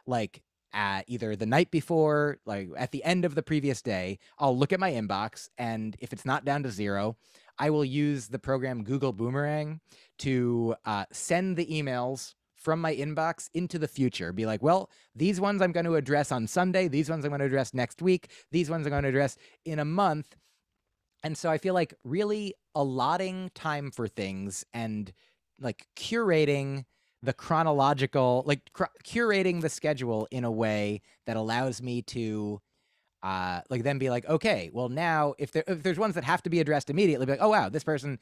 like at either the night before like at the end of the previous day i'll look at my inbox and if it's not down to zero I will use the program Google Boomerang to uh, send the emails from my inbox into the future. Be like, well, these ones I'm going to address on Sunday. These ones I'm going to address next week. These ones I'm going to address in a month. And so I feel like really allotting time for things and like curating the chronological, like cr- curating the schedule in a way that allows me to uh, like then be like, okay, well now if there if there's ones that have to be addressed immediately, be like, oh wow, this person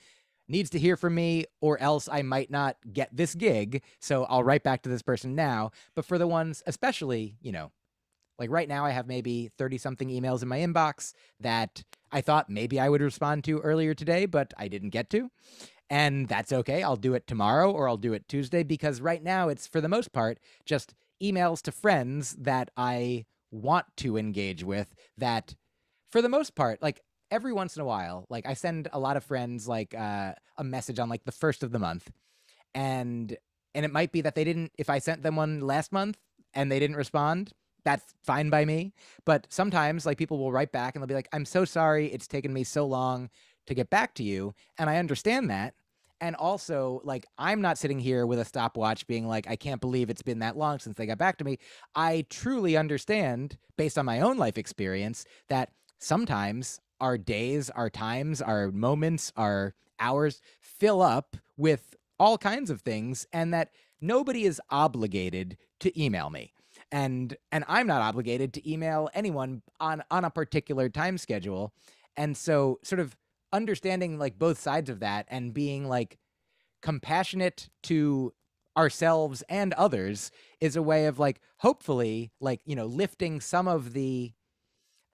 needs to hear from me, or else I might not get this gig. So I'll write back to this person now. But for the ones, especially, you know, like right now, I have maybe 30 something emails in my inbox that I thought maybe I would respond to earlier today, but I didn't get to. And that's okay. I'll do it tomorrow or I'll do it Tuesday because right now it's for the most part just emails to friends that I want to engage with that for the most part like every once in a while like i send a lot of friends like uh, a message on like the first of the month and and it might be that they didn't if i sent them one last month and they didn't respond that's fine by me but sometimes like people will write back and they'll be like i'm so sorry it's taken me so long to get back to you and i understand that and also, like, I'm not sitting here with a stopwatch being like, I can't believe it's been that long since they got back to me. I truly understand, based on my own life experience, that sometimes our days, our times, our moments, our hours fill up with all kinds of things, and that nobody is obligated to email me and and I'm not obligated to email anyone on on a particular time schedule. And so sort of understanding like both sides of that and being like compassionate to ourselves and others is a way of like hopefully like you know lifting some of the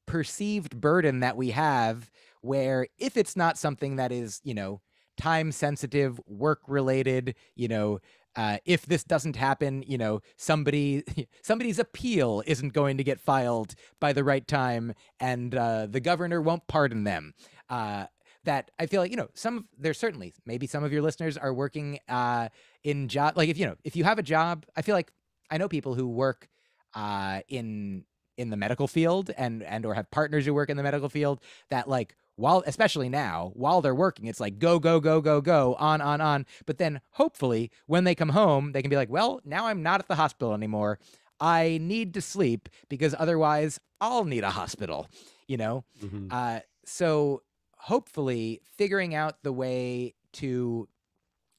perceived burden that we have where if it's not something that is you know time sensitive work related you know uh, if this doesn't happen, you know, somebody somebody's appeal isn't going to get filed by the right time, and uh, the governor won't pardon them. Uh, that I feel like you know some of there's certainly maybe some of your listeners are working uh, in job like if you know if you have a job I feel like I know people who work uh, in in the medical field and and or have partners who work in the medical field that like while especially now while they're working it's like go go go go go on on on. But then hopefully when they come home they can be like well now I'm not at the hospital anymore. I need to sleep because otherwise I'll need a hospital you know? Mm-hmm. uh so hopefully figuring out the way to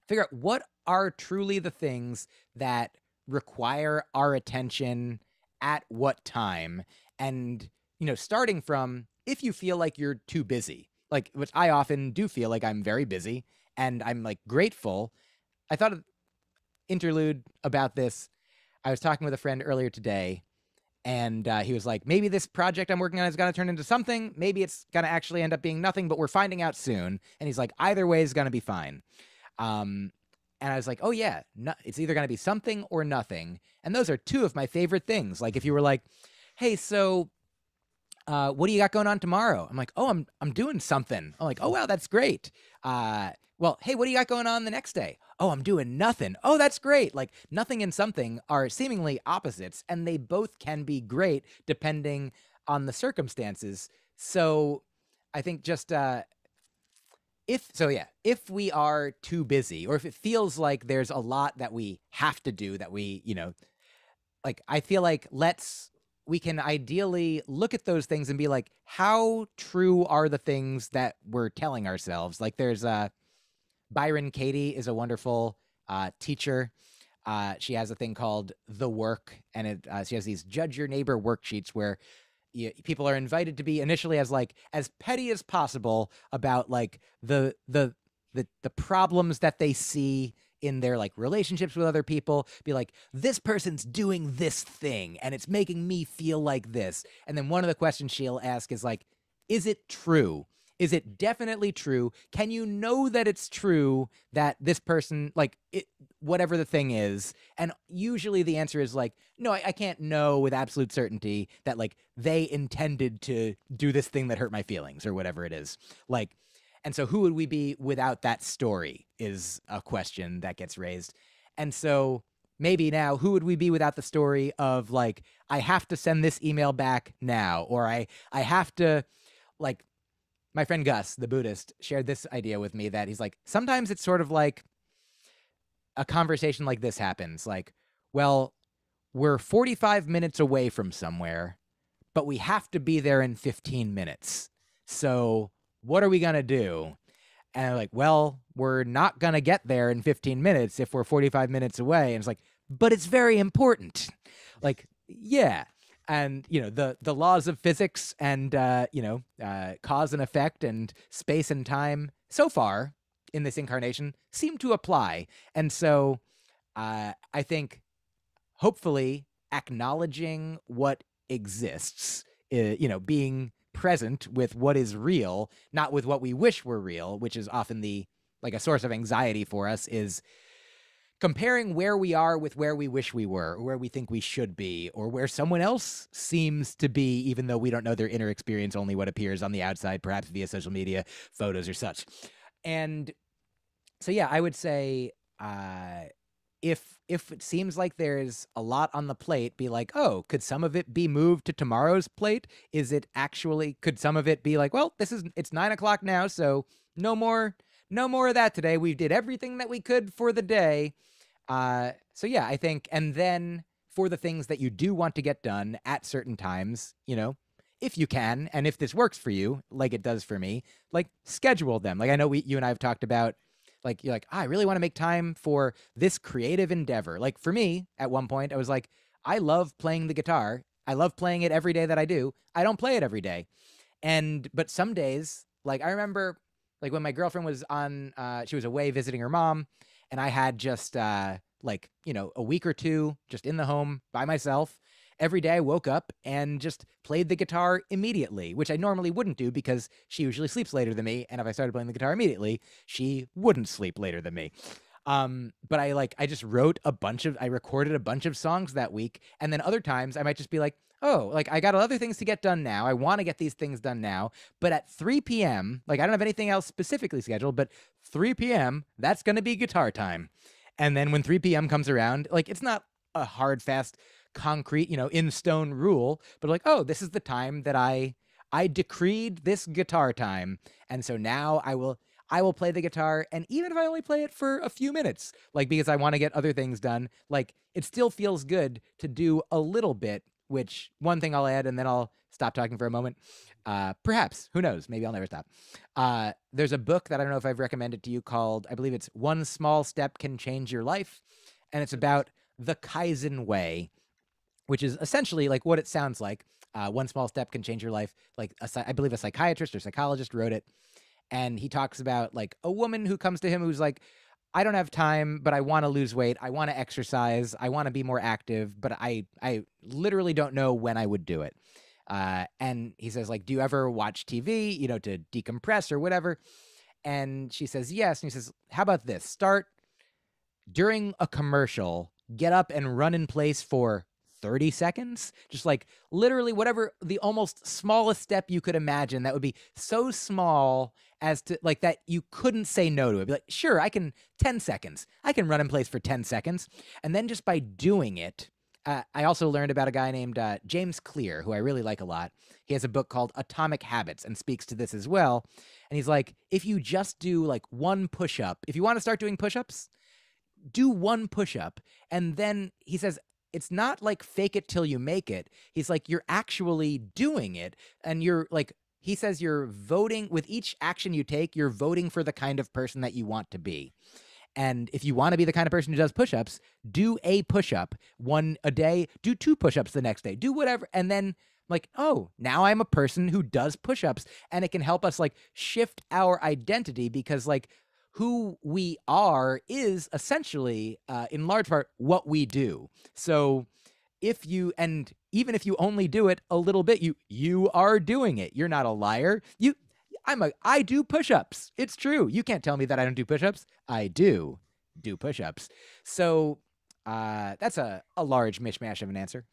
figure out what are truly the things that require our attention at what time and you know starting from if you feel like you're too busy like which i often do feel like i'm very busy and i'm like grateful i thought of interlude about this. I was talking with a friend earlier today and uh, he was like maybe this project i'm working on is going to turn into something. Maybe it's going to actually end up being nothing but we're finding out soon. And he's like either way is going to be fine. Um, and I was like, oh yeah, no, it's either going to be something or nothing. And those are two of my favorite things. Like if you were like, hey, so uh, what do you got going on tomorrow? I'm like, oh, I'm I'm doing something. I'm like, oh wow, that's great. Uh, well, hey, what do you got going on the next day? Oh, I'm doing nothing. Oh, that's great. Like nothing and something are seemingly opposites, and they both can be great depending on the circumstances. So I think just uh, if so yeah if we are too busy or if it feels like there's a lot that we have to do that we you know like i feel like let's we can ideally look at those things and be like how true are the things that we're telling ourselves? Like there's uh byron katie is a wonderful uh teacher. Uh she has a thing called the work and it uh, she has these judge your neighbor worksheets where you, people are invited to be initially as like as petty as possible about like the the the the problems that they see in their like relationships with other people. Be like this person's doing this thing and it's making me feel like this. And then one of the questions she'll ask is like is it true is it definitely true? Can you know that it's true that this person, like, it, whatever the thing is? And usually the answer is like, no, I, I can't know with absolute certainty that, like, they intended to do this thing that hurt my feelings or whatever it is. Like, and so who would we be without that story is a question that gets raised. And so maybe now who would we be without the story of like I have to send this email back now or I I have to like my friend Gus, the Buddhist, shared this idea with me that he's like, sometimes it's sort of like a conversation like this happens. Like, well, we're 45 minutes away from somewhere, but we have to be there in 15 minutes. So, what are we going to do? And I'm like, well, we're not going to get there in 15 minutes if we're 45 minutes away. And it's like, but it's very important. Like, yeah and you know the the laws of physics and uh, you know uh, cause and effect and space and time so far in this incarnation seem to apply. And so uh, i think hopefully acknowledging what exists uh, you know being present with what is real not with what we wish were real which is often the like a source of anxiety for us is comparing where we are with where we wish we were, or where we think we should be, or where someone else seems to be, even though we don't know their inner experience, only what appears on the outside, perhaps via social media, photos, or such. And so, yeah, I would say uh, if if it seems like there's a lot on the plate, be like, oh, could some of it be moved to tomorrow's plate? Is it actually? Could some of it be like, well, this is it's nine o'clock now, so no more. No more of that today. We did everything that we could for the day uh, so yeah, I think, and then for the things that you do want to get done at certain times, you know, if you can, and if this works for you, like it does for me, like schedule them. Like I know we, you and I have talked about, like you're like, ah, I really want to make time for this creative endeavor. Like for me, at one point, I was like, I love playing the guitar. I love playing it every day that I do. I don't play it every day, and but some days, like I remember, like when my girlfriend was on, uh, she was away visiting her mom, and I had just uh, like you know a week or two just in the home by myself. Every day I woke up and just played the guitar immediately, which I normally wouldn't do because she usually sleeps later than me. And if I started playing the guitar immediately, she wouldn't sleep later than me. Um, but I like I just wrote a bunch of I recorded a bunch of songs that week, and then other times I might just be like, oh, like I got other things to get done now. I want to get these things done now. But at 3 p.m., like I don't have anything else specifically scheduled, but 3 p.m., that's going to be guitar time. And then when 3 p.m. comes around, like it's not a hard, fast, concrete, you know, in stone rule, but like, oh, this is the time that I I decreed this guitar time. And so now I will I will play the guitar and even if I only play it for a few minutes, like because I want to get other things done, like it still feels good to do a little bit which one thing I'll add, and then I'll stop talking for a moment. Uh, perhaps, who knows? Maybe I'll never stop. Uh, there's a book that I don't know if I've recommended to you called, I believe it's One Small Step Can Change Your Life. And it's about the Kaizen Way, which is essentially like what it sounds like. Uh, one small step can change your life. Like a, I believe a psychiatrist or psychologist wrote it, and he talks about like a woman who comes to him who's like, I don't have time, but I want to lose weight. I want to exercise. I want to be more active, but I I literally don't know when I would do it. Uh, and he says like, do you ever watch TV? You know, to decompress or whatever. And she says yes. And he says, how about this? Start during a commercial. Get up and run in place for 30 seconds just like literally whatever the almost smallest step you could imagine that would be so small as to like that you couldn't say no to it. Be like sure i can 10 seconds. I can run in place for 10 seconds. And then just by doing it uh, i also learned about a guy named uh, james clear who i really like a lot. He has a book called atomic habits and speaks to this as well. And he's like if you just do like one push-up if you want to start doing push-ups do one push up and then he says it's not like fake it till you make it. He's like, you're actually doing it. And you're like, he says you're voting with each action you take, you're voting for the kind of person that you want to be. And if you want to be the kind of person who does push ups, do a push up one a day, do two push ups the next day, do whatever. And then, like, oh, now I'm a person who does push ups. And it can help us like shift our identity because, like, who we are is essentially, uh, in large part, what we do. So if you and even if you only do it a little bit, you you are doing it. You're not a liar. You I'm a I do push-ups. It's true. You can't tell me that I don't do push-ups. I do do push-ups. So uh, that's a, a large mishmash of an answer.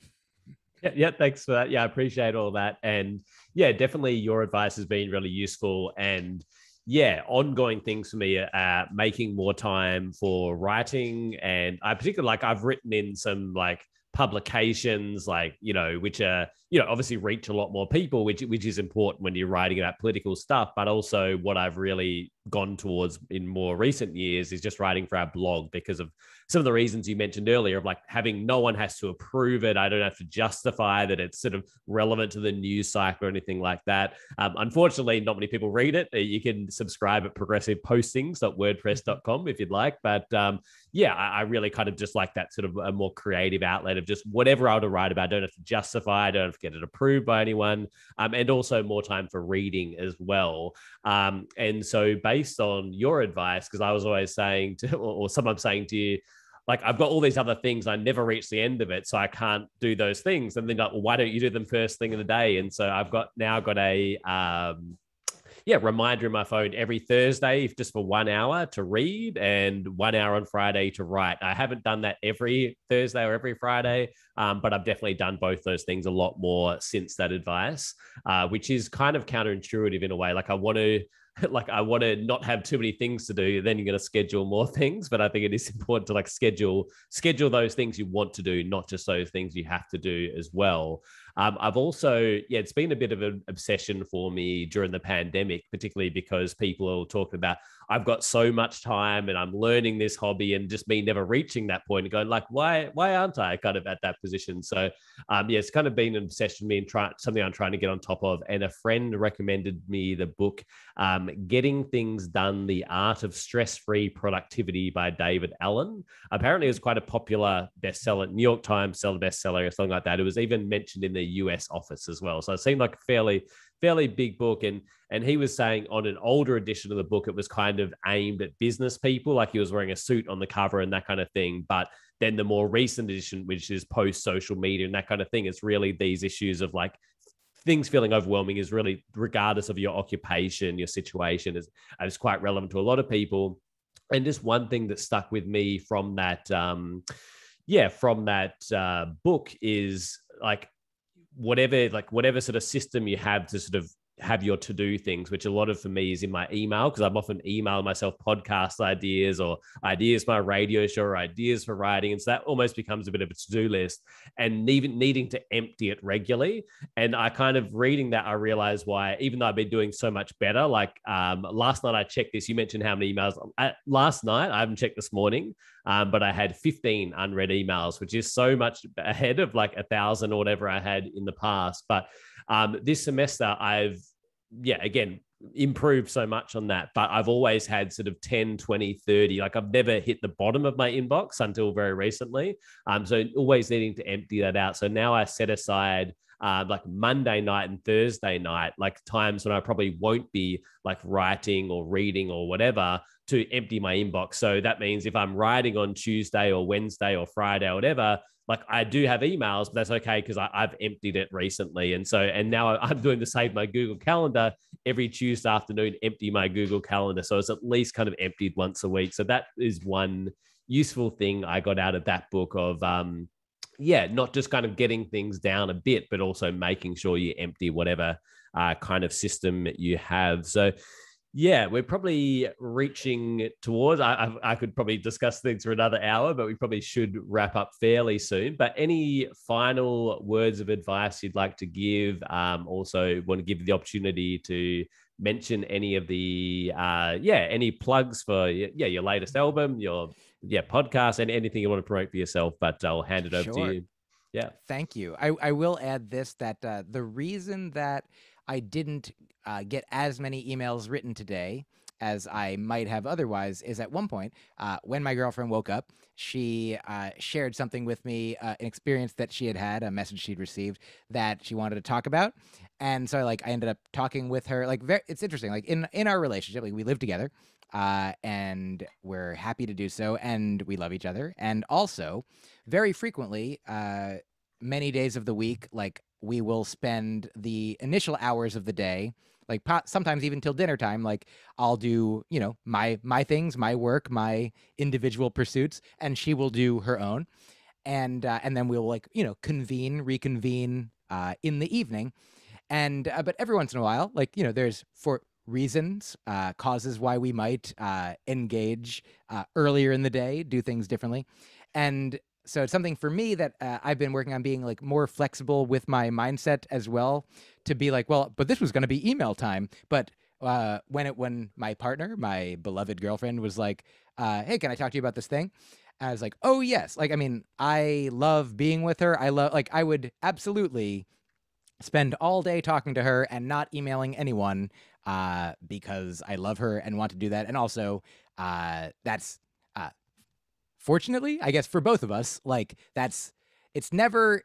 Yeah, yeah, thanks for that. Yeah, I appreciate all that. And yeah, definitely your advice has been really useful. And yeah, ongoing things for me are making more time for writing. And I particularly like I've written in some like publications like you know which are you know obviously reach a lot more people which which is important when you're writing about political stuff but also what I've really gone towards in more recent years is just writing for our blog because of some of the reasons you mentioned earlier of like having no one has to approve it. I don't have to justify that it's sort of relevant to the news cycle or anything like that. Um, unfortunately, not many people read it. You can subscribe at progressivepostings.wordpress.com if you'd like. But um, yeah, I, I, really kind of just like that sort of a more creative outlet of just whatever I want to write about. I don't have to justify, I don't have get it approved by anyone. Um, and also more time for reading as well. Um, and so based on your advice, because I was always saying to, or, someone saying to you, like I've got all these other things. I never reach the end of it, so I can't do those things. And then like, well, why don't you do them first thing in the day? And so I've got now got a um, yeah reminder in my phone every Thursday just for one hour to read and one hour on Friday to write. I haven't done that every Thursday or every Friday, um, but I've definitely done both those things a lot more since that advice, uh, which is kind of counterintuitive in a way. Like I want to like I want to not have too many things to do. Then you're going to schedule more things. But I think it is important to like schedule schedule those things you want to do, not just those things you have to do as well. Um, I've also, yeah, it's been a bit of an obsession for me during the pandemic, particularly because people are talking about, I've got so much time and I'm learning this hobby and just me never reaching that point and going like, why, why aren't I kind of at that position? So, um, yeah, it's kind of been an obsession me and try something I'm trying to get on top of. And a friend recommended me the book, um, Getting Things Done, The Art of Stress-Free Productivity by David Allen. Apparently it was quite a popular bestseller, New York Times seller bestseller or something like that. It was even mentioned in the US office as well. So it seemed like a fairly fairly big book and and he was saying on an older edition of the book it was kind of aimed at business people like he was wearing a suit on the cover and that kind of thing. But then the more recent edition which is post social media and that kind of thing it's really these issues of like things feeling overwhelming is really regardless of your occupation your situation is, is quite relevant to a lot of people. And just one thing that stuck with me from that um yeah from that uh, book is like whatever like whatever sort of system you have to sort of have your to do things, which a lot of for me is in my email because I'm often emailing myself podcast ideas or ideas for my radio show or ideas for writing. And so that almost becomes a bit of a to do list and even needing to empty it regularly. And I kind of reading that, I realized why, even though I've been doing so much better, like um, last night I checked this, you mentioned how many emails. At, last night, I haven't checked this morning, um, but I had 15 unread emails, which is so much ahead of like a thousand or whatever I had in the past. But um, this semester, I've, yeah, again, improved so much on that. But I've always had sort of 10, 20, 30. Like I've never hit the bottom of my inbox until very recently. Um, so always needing to empty that out. So now I set aside uh, like Monday night and Thursday night, like times when I probably won't be like writing or reading or whatever to empty my inbox. So that means if I'm writing on Tuesday or Wednesday or Friday or whatever, like I do have emails, but that's okay because I've emptied it recently. And so, and now I'm doing the same my Google Calendar every Tuesday afternoon, empty my Google Calendar. So it's at least kind of emptied once a week. So that is one useful thing I got out of that book of, um, yeah, not just kind of getting things down a bit, but also making sure you empty whatever uh, kind of system you have. So, yeah, we're probably reaching towards. I, I, I, could probably discuss things for another hour, but we probably should wrap up fairly soon. But any final words of advice you'd like to give? Um, also, want to give you the opportunity to mention any of the uh, yeah any plugs for yeah your latest album, your yeah podcast, and anything you want to promote for yourself. But I'll hand it over sure. to you. Yeah, thank you. I I will add this that uh, the reason that I didn't uh, get as many emails written today as I might have otherwise is at one point uh, when my girlfriend woke up, she uh, shared something with me, uh, an experience that she had had, a message she'd received that she wanted to talk about, and so like I ended up talking with her. Like, very, it's interesting. Like in in our relationship, like we live together, uh, and we're happy to do so, and we love each other, and also very frequently, uh, many days of the week, like we will spend the initial hours of the day like sometimes even till dinner time like i'll do you know my my things my work my individual pursuits and she will do her own. And uh, and then we'll like you know convene reconvene uh, in the evening. And uh, but every once in a while like you know there's for reasons uh, causes why we might uh, engage uh, earlier in the day do things differently. And so it's something for me that uh, I've been working on being like more flexible with my mindset as well to be like, well, but this was going to be email time. But uh, when it when my partner, my beloved girlfriend, was like, uh, "Hey, can I talk to you about this thing?" I was like, "Oh yes." Like, I mean, I love being with her. I love like I would absolutely spend all day talking to her and not emailing anyone uh, because I love her and want to do that. And also, uh, that's fortunately, I guess for both of us, like that's it's never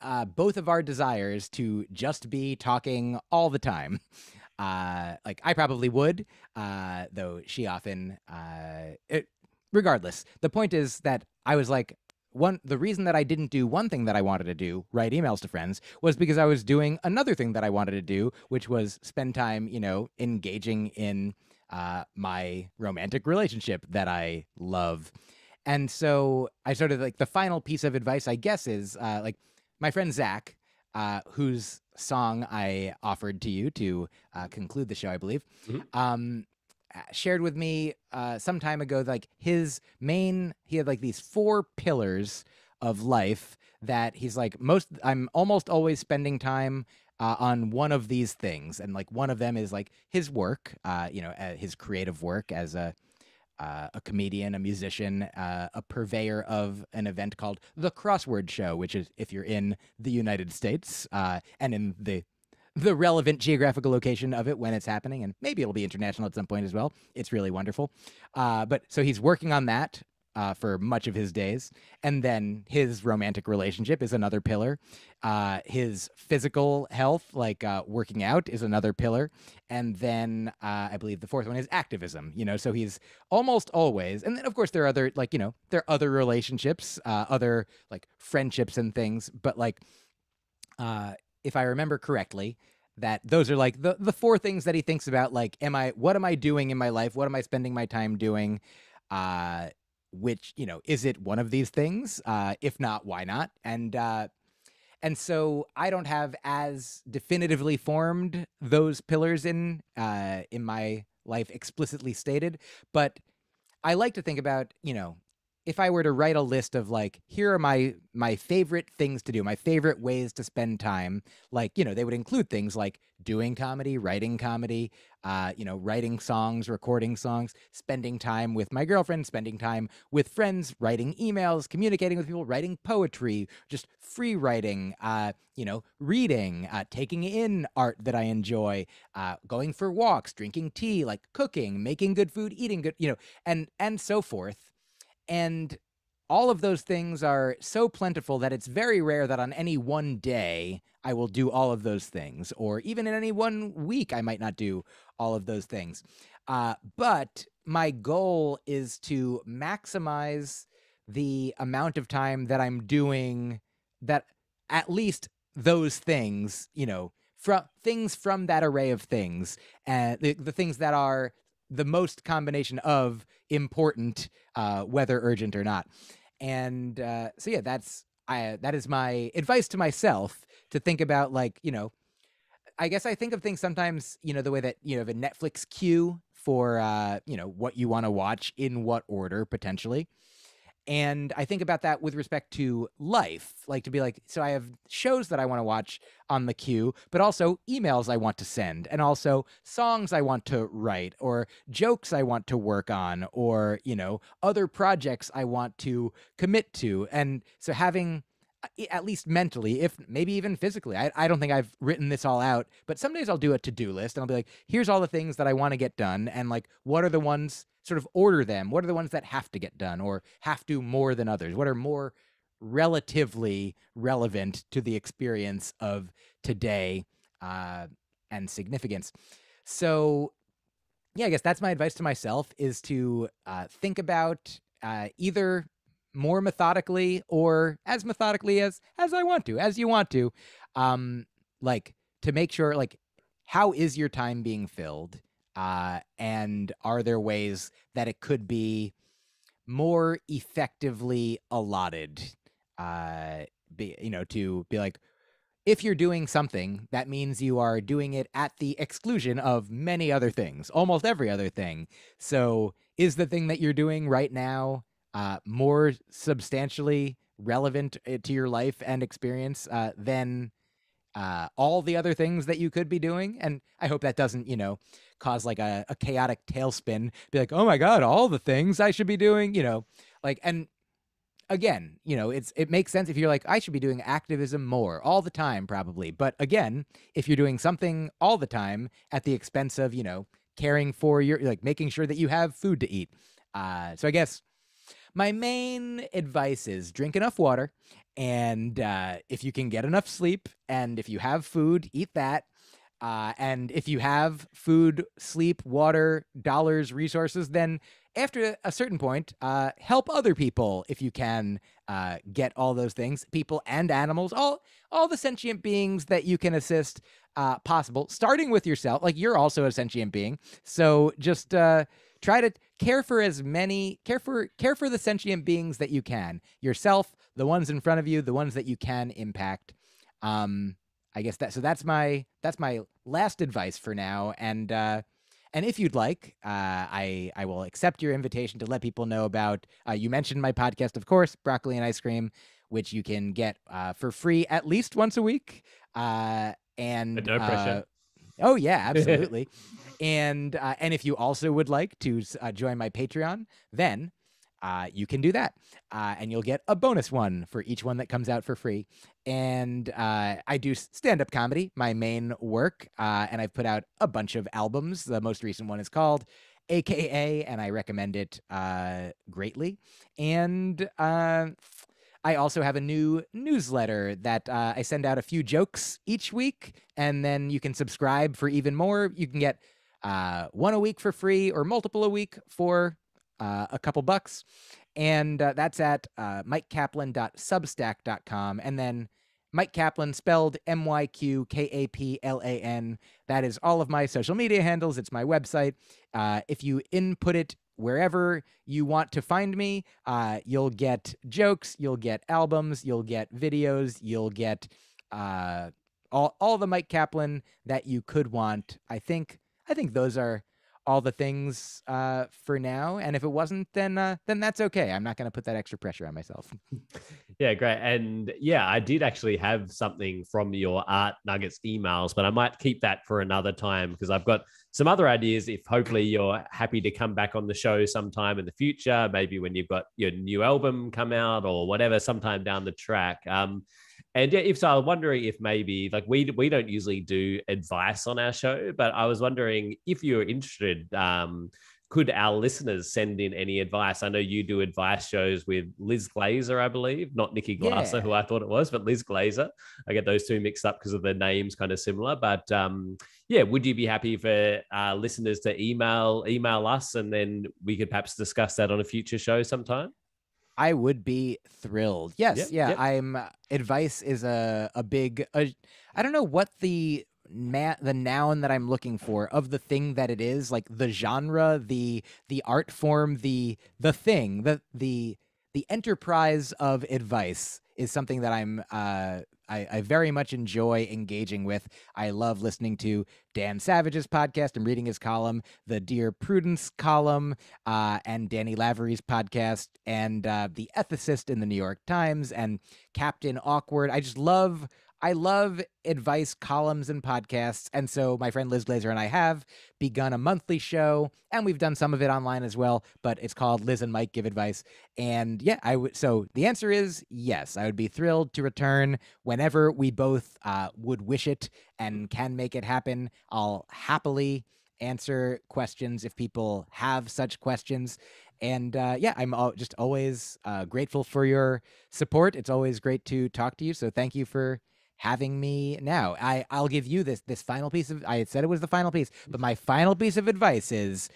uh, both of our desires to just be talking all the time. Uh, like I probably would, uh, though she often. Uh, it, regardless, the point is that I was like, one the reason that I didn't do one thing that I wanted to do, write emails to friends, was because I was doing another thing that I wanted to do, which was spend time, you know, engaging in uh, my romantic relationship that I love. And so I sort of like the final piece of advice, I guess, is uh, like my friend Zach, uh, whose song I offered to you to uh, conclude the show, I believe, mm-hmm. um, shared with me uh, some time ago, like his main, he had like these four pillars of life that he's like, most, I'm almost always spending time uh, on one of these things. And like one of them is like his work, uh, you know, uh, his creative work as a uh, a comedian, a musician, uh, a purveyor of an event called the Crossword Show, which is if you're in the United States uh, and in the the relevant geographical location of it when it's happening, and maybe it'll be international at some point as well. It's really wonderful. Uh, but so he's working on that uh, for much of his days. And then his romantic relationship is another pillar. Uh, his physical health, like uh, working out, is another pillar. And then uh, I believe the fourth one is activism, you know, so he's almost always, and then of course there are other, like, you know, there are other relationships, uh, other like friendships and things. But like, uh, if I remember correctly, that those are like the, the four things that he thinks about like am i what am i doing in my life what am i spending my time doing uh which you know is it one of these things? Uh if not why not? And uh and so I don't have as definitively formed those pillars in uh, in my life explicitly stated, but I like to think about you know if I were to write a list of like, here are my my favorite things to do, my favorite ways to spend time, like you know, they would include things like doing comedy, writing comedy, uh, you know, writing songs, recording songs, spending time with my girlfriend, spending time with friends, writing emails, communicating with people, writing poetry, just free writing, uh, you know, reading, uh, taking in art that I enjoy, uh, going for walks, drinking tea, like cooking, making good food, eating good, you know, and and so forth and all of those things are so plentiful that it's very rare that on any one day I will do all of those things, or even in any one week I might not do all of those things. Uh, but my goal is to maximize the amount of time that I'm doing that at least those things, you know, from things from that array of things, and uh, the, the things that are the most combination of important, uh, whether urgent or not. And uh, so yeah, that's I that is my advice to myself to think about like you know, I guess I think of things sometimes you know the way that you know the Netflix queue for uh, you know what you want to watch in what order potentially. And I think about that with respect to life, like to be like, so I have shows that I want to watch on the queue, but also emails I want to send, and also songs I want to write, or jokes I want to work on, or, you know, other projects I want to commit to. And so having at least mentally, if maybe even physically. I, I don't think I've written this all out, but some days I'll do a to do list and I'll be like, here's all the things that I want to get done. And like, what are the ones, sort of order them? What are the ones that have to get done or have to more than others? What are more relatively relevant to the experience of today uh, and significance? So, yeah, I guess that's my advice to myself is to uh, think about uh, either more methodically or as methodically as as I want to, as you want to. Um like to make sure like how is your time being filled? Uh and are there ways that it could be more effectively allotted? Uh be you know to be like if you're doing something, that means you are doing it at the exclusion of many other things, almost every other thing. So, is the thing that you're doing right now uh, more substantially relevant uh, to your life and experience uh, than uh, all the other things that you could be doing. And I hope that doesn't, you know, cause like a, a chaotic tailspin. Be like, oh my god, all the things I should be doing, you know, like and again, you know, it's it makes sense if you're like, I should be doing activism more all the time, probably. But again, if you're doing something all the time at the expense of, you know, caring for your like making sure that you have food to eat. Uh, so I guess my main advice is drink enough water. And uh, if you can get enough sleep, and if you have food, eat that. Uh, and if you have food, sleep, water, dollars, resources, then after a certain point, uh, help other people if you can uh, get all those things, people and animals, all all the sentient beings that you can assist uh, possible, starting with yourself. Like you're also a sentient being, so just uh, try to care for as many care for care for the sentient beings that you can yourself the ones in front of you the ones that you can impact um i guess that so that's my that's my last advice for now and uh and if you'd like, uh, I I will accept your invitation to let people know about. Uh, you mentioned my podcast, of course, broccoli and ice cream, which you can get uh, for free at least once a week. Uh, and no pressure. Oh yeah, absolutely and uh, and if you also would like to uh, join my Patreon, then uh, you can do that, uh, and you'll get a bonus one for each one that comes out for free. And uh, I do stand up comedy, my main work, uh, and I've put out a bunch of albums. The most recent one is called AKA, and I recommend it greatly. And I also have a new newsletter that uh, I send out a few jokes each week, and then you can subscribe for even more. You can get uh, one a week for free or multiple a week for uh, a couple bucks. And uh, that's at uh, myqkaplan.substack.com. And then Myq Kaplan, spelled M Y Q K A P L A N. That is all of my social media handles. It's my website. Uh, if you input it wherever you want to find me, uh, you'll get jokes, you'll get albums, you'll get videos, you'll get uh, all all the Myq Kaplan that you could want. I think I think those are all the things uh, for now. And if it wasn't, then uh, then that's okay. I'm not going to put that extra pressure on myself. yeah, great. And yeah, I did actually have something from your Art Nuggets emails, but I might keep that for another time because I've got some other ideas. If hopefully you're happy to come back on the show sometime in the future, maybe when you've got your new album come out or whatever, sometime down the track. Um, and yeah, if so, I'm wondering if maybe like we we don't usually do advice on our show, but I was wondering if you're interested. Um, could our listeners send in any advice? I know you do advice shows with Liz Glazer, I believe, not Nikki Glaser, yeah. who I thought it was, but Liz Glazer. I get those two mixed up because of the names kind of similar. But um, yeah, would you be happy for uh, listeners to email email us and then we could perhaps discuss that on a future show sometime? I would be thrilled. Yes, yep, yeah. Yep. I'm advice is a a big. I don't know what the ma- the noun that I'm looking for of the thing that it is, like the genre, the the art form, the the thing, the the the enterprise of advice is something that I'm uh, I, I, very much enjoy engaging with. I love listening to Dan Savage's podcast and reading his column, the Dear Prudence column, uh, and Danny Lavery's podcast, and uh, The Ethicist in the New York Times, and Captain Awkward. I just love I love advice columns and podcasts. And so my friend Liz Glazer and I have begun a monthly show, and we've done some of it online as well, but it's called Liz and Myq Give Advice. And yeah, I would so the answer is yes. I would be thrilled to return whenever we both uh, would wish it and can make it happen. I'll happily answer questions if people have such questions. And uh, yeah, I'm just always uh, grateful for your support. It's always great to talk to you. So thank you for having me now. I I'll give you this this final piece of I had said it was the final piece, but my final piece of advice is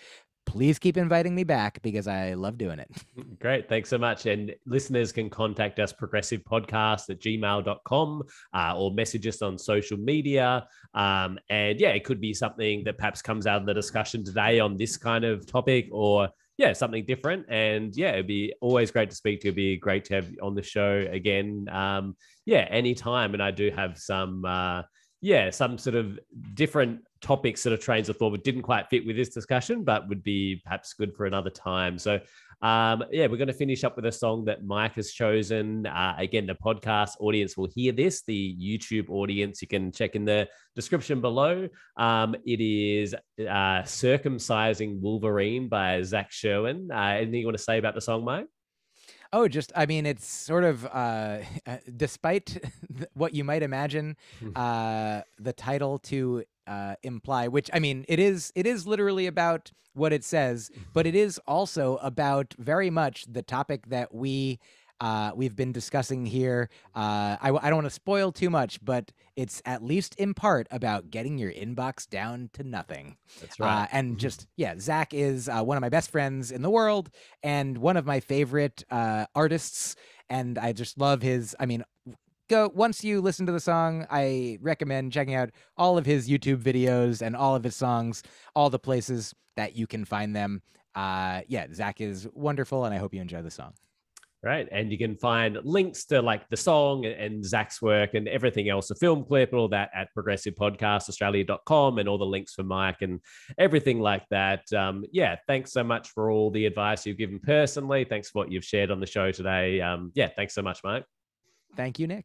please keep inviting me back because I love doing it. Great. Thanks so much. And listeners can contact us progressive podcast at gmail.com uh, or message us on social media. Um, and yeah, it could be something that perhaps comes out of the discussion today on this kind of topic or yeah, something different. And yeah, it'd be always great to speak to. It'd be great to have on the show again. Um, yeah, anytime. And I do have some, uh, yeah, some sort of different topics sort of trains of thought didn't quite fit with this discussion, but would be perhaps good for another time. So um, yeah, we're going to finish up with a song that Myq has chosen. Uh, again, the podcast audience will hear this. The YouTube audience, you can check in the description below. Um, it is uh, "Circumcising Wolverine" by Zach Sherwin. Uh, anything you want to say about the song, Myq? Oh, just I mean, it's sort of uh, despite what you might imagine, hmm. uh, the title to uh, imply, which I mean, it is it is literally about what it says, but it is also about very much the topic that we uh, we've been discussing here. Uh, I, I, don't want to spoil too much, but it's at least in part about getting your inbox down to nothing. That's right. Uh, and mm-hmm. just, yeah, Zach is uh, one of my best friends in the world and one of my favorite uh, artists. And I just love his, I mean, go once you listen to the song i recommend checking out all of his youtube videos and all of his songs all the places that you can find them. Uh yeah zach is wonderful and i hope you enjoy the song. Right and you can find links to like the song and zach's work and everything else the film clip and all that at progressivepodcastaustralia.com and all the links for Myq and everything like that. Um, yeah thanks so much for all the advice you've given personally. Thanks for what you've shared on the show today. Um, yeah thanks so much Myq. Thank you nick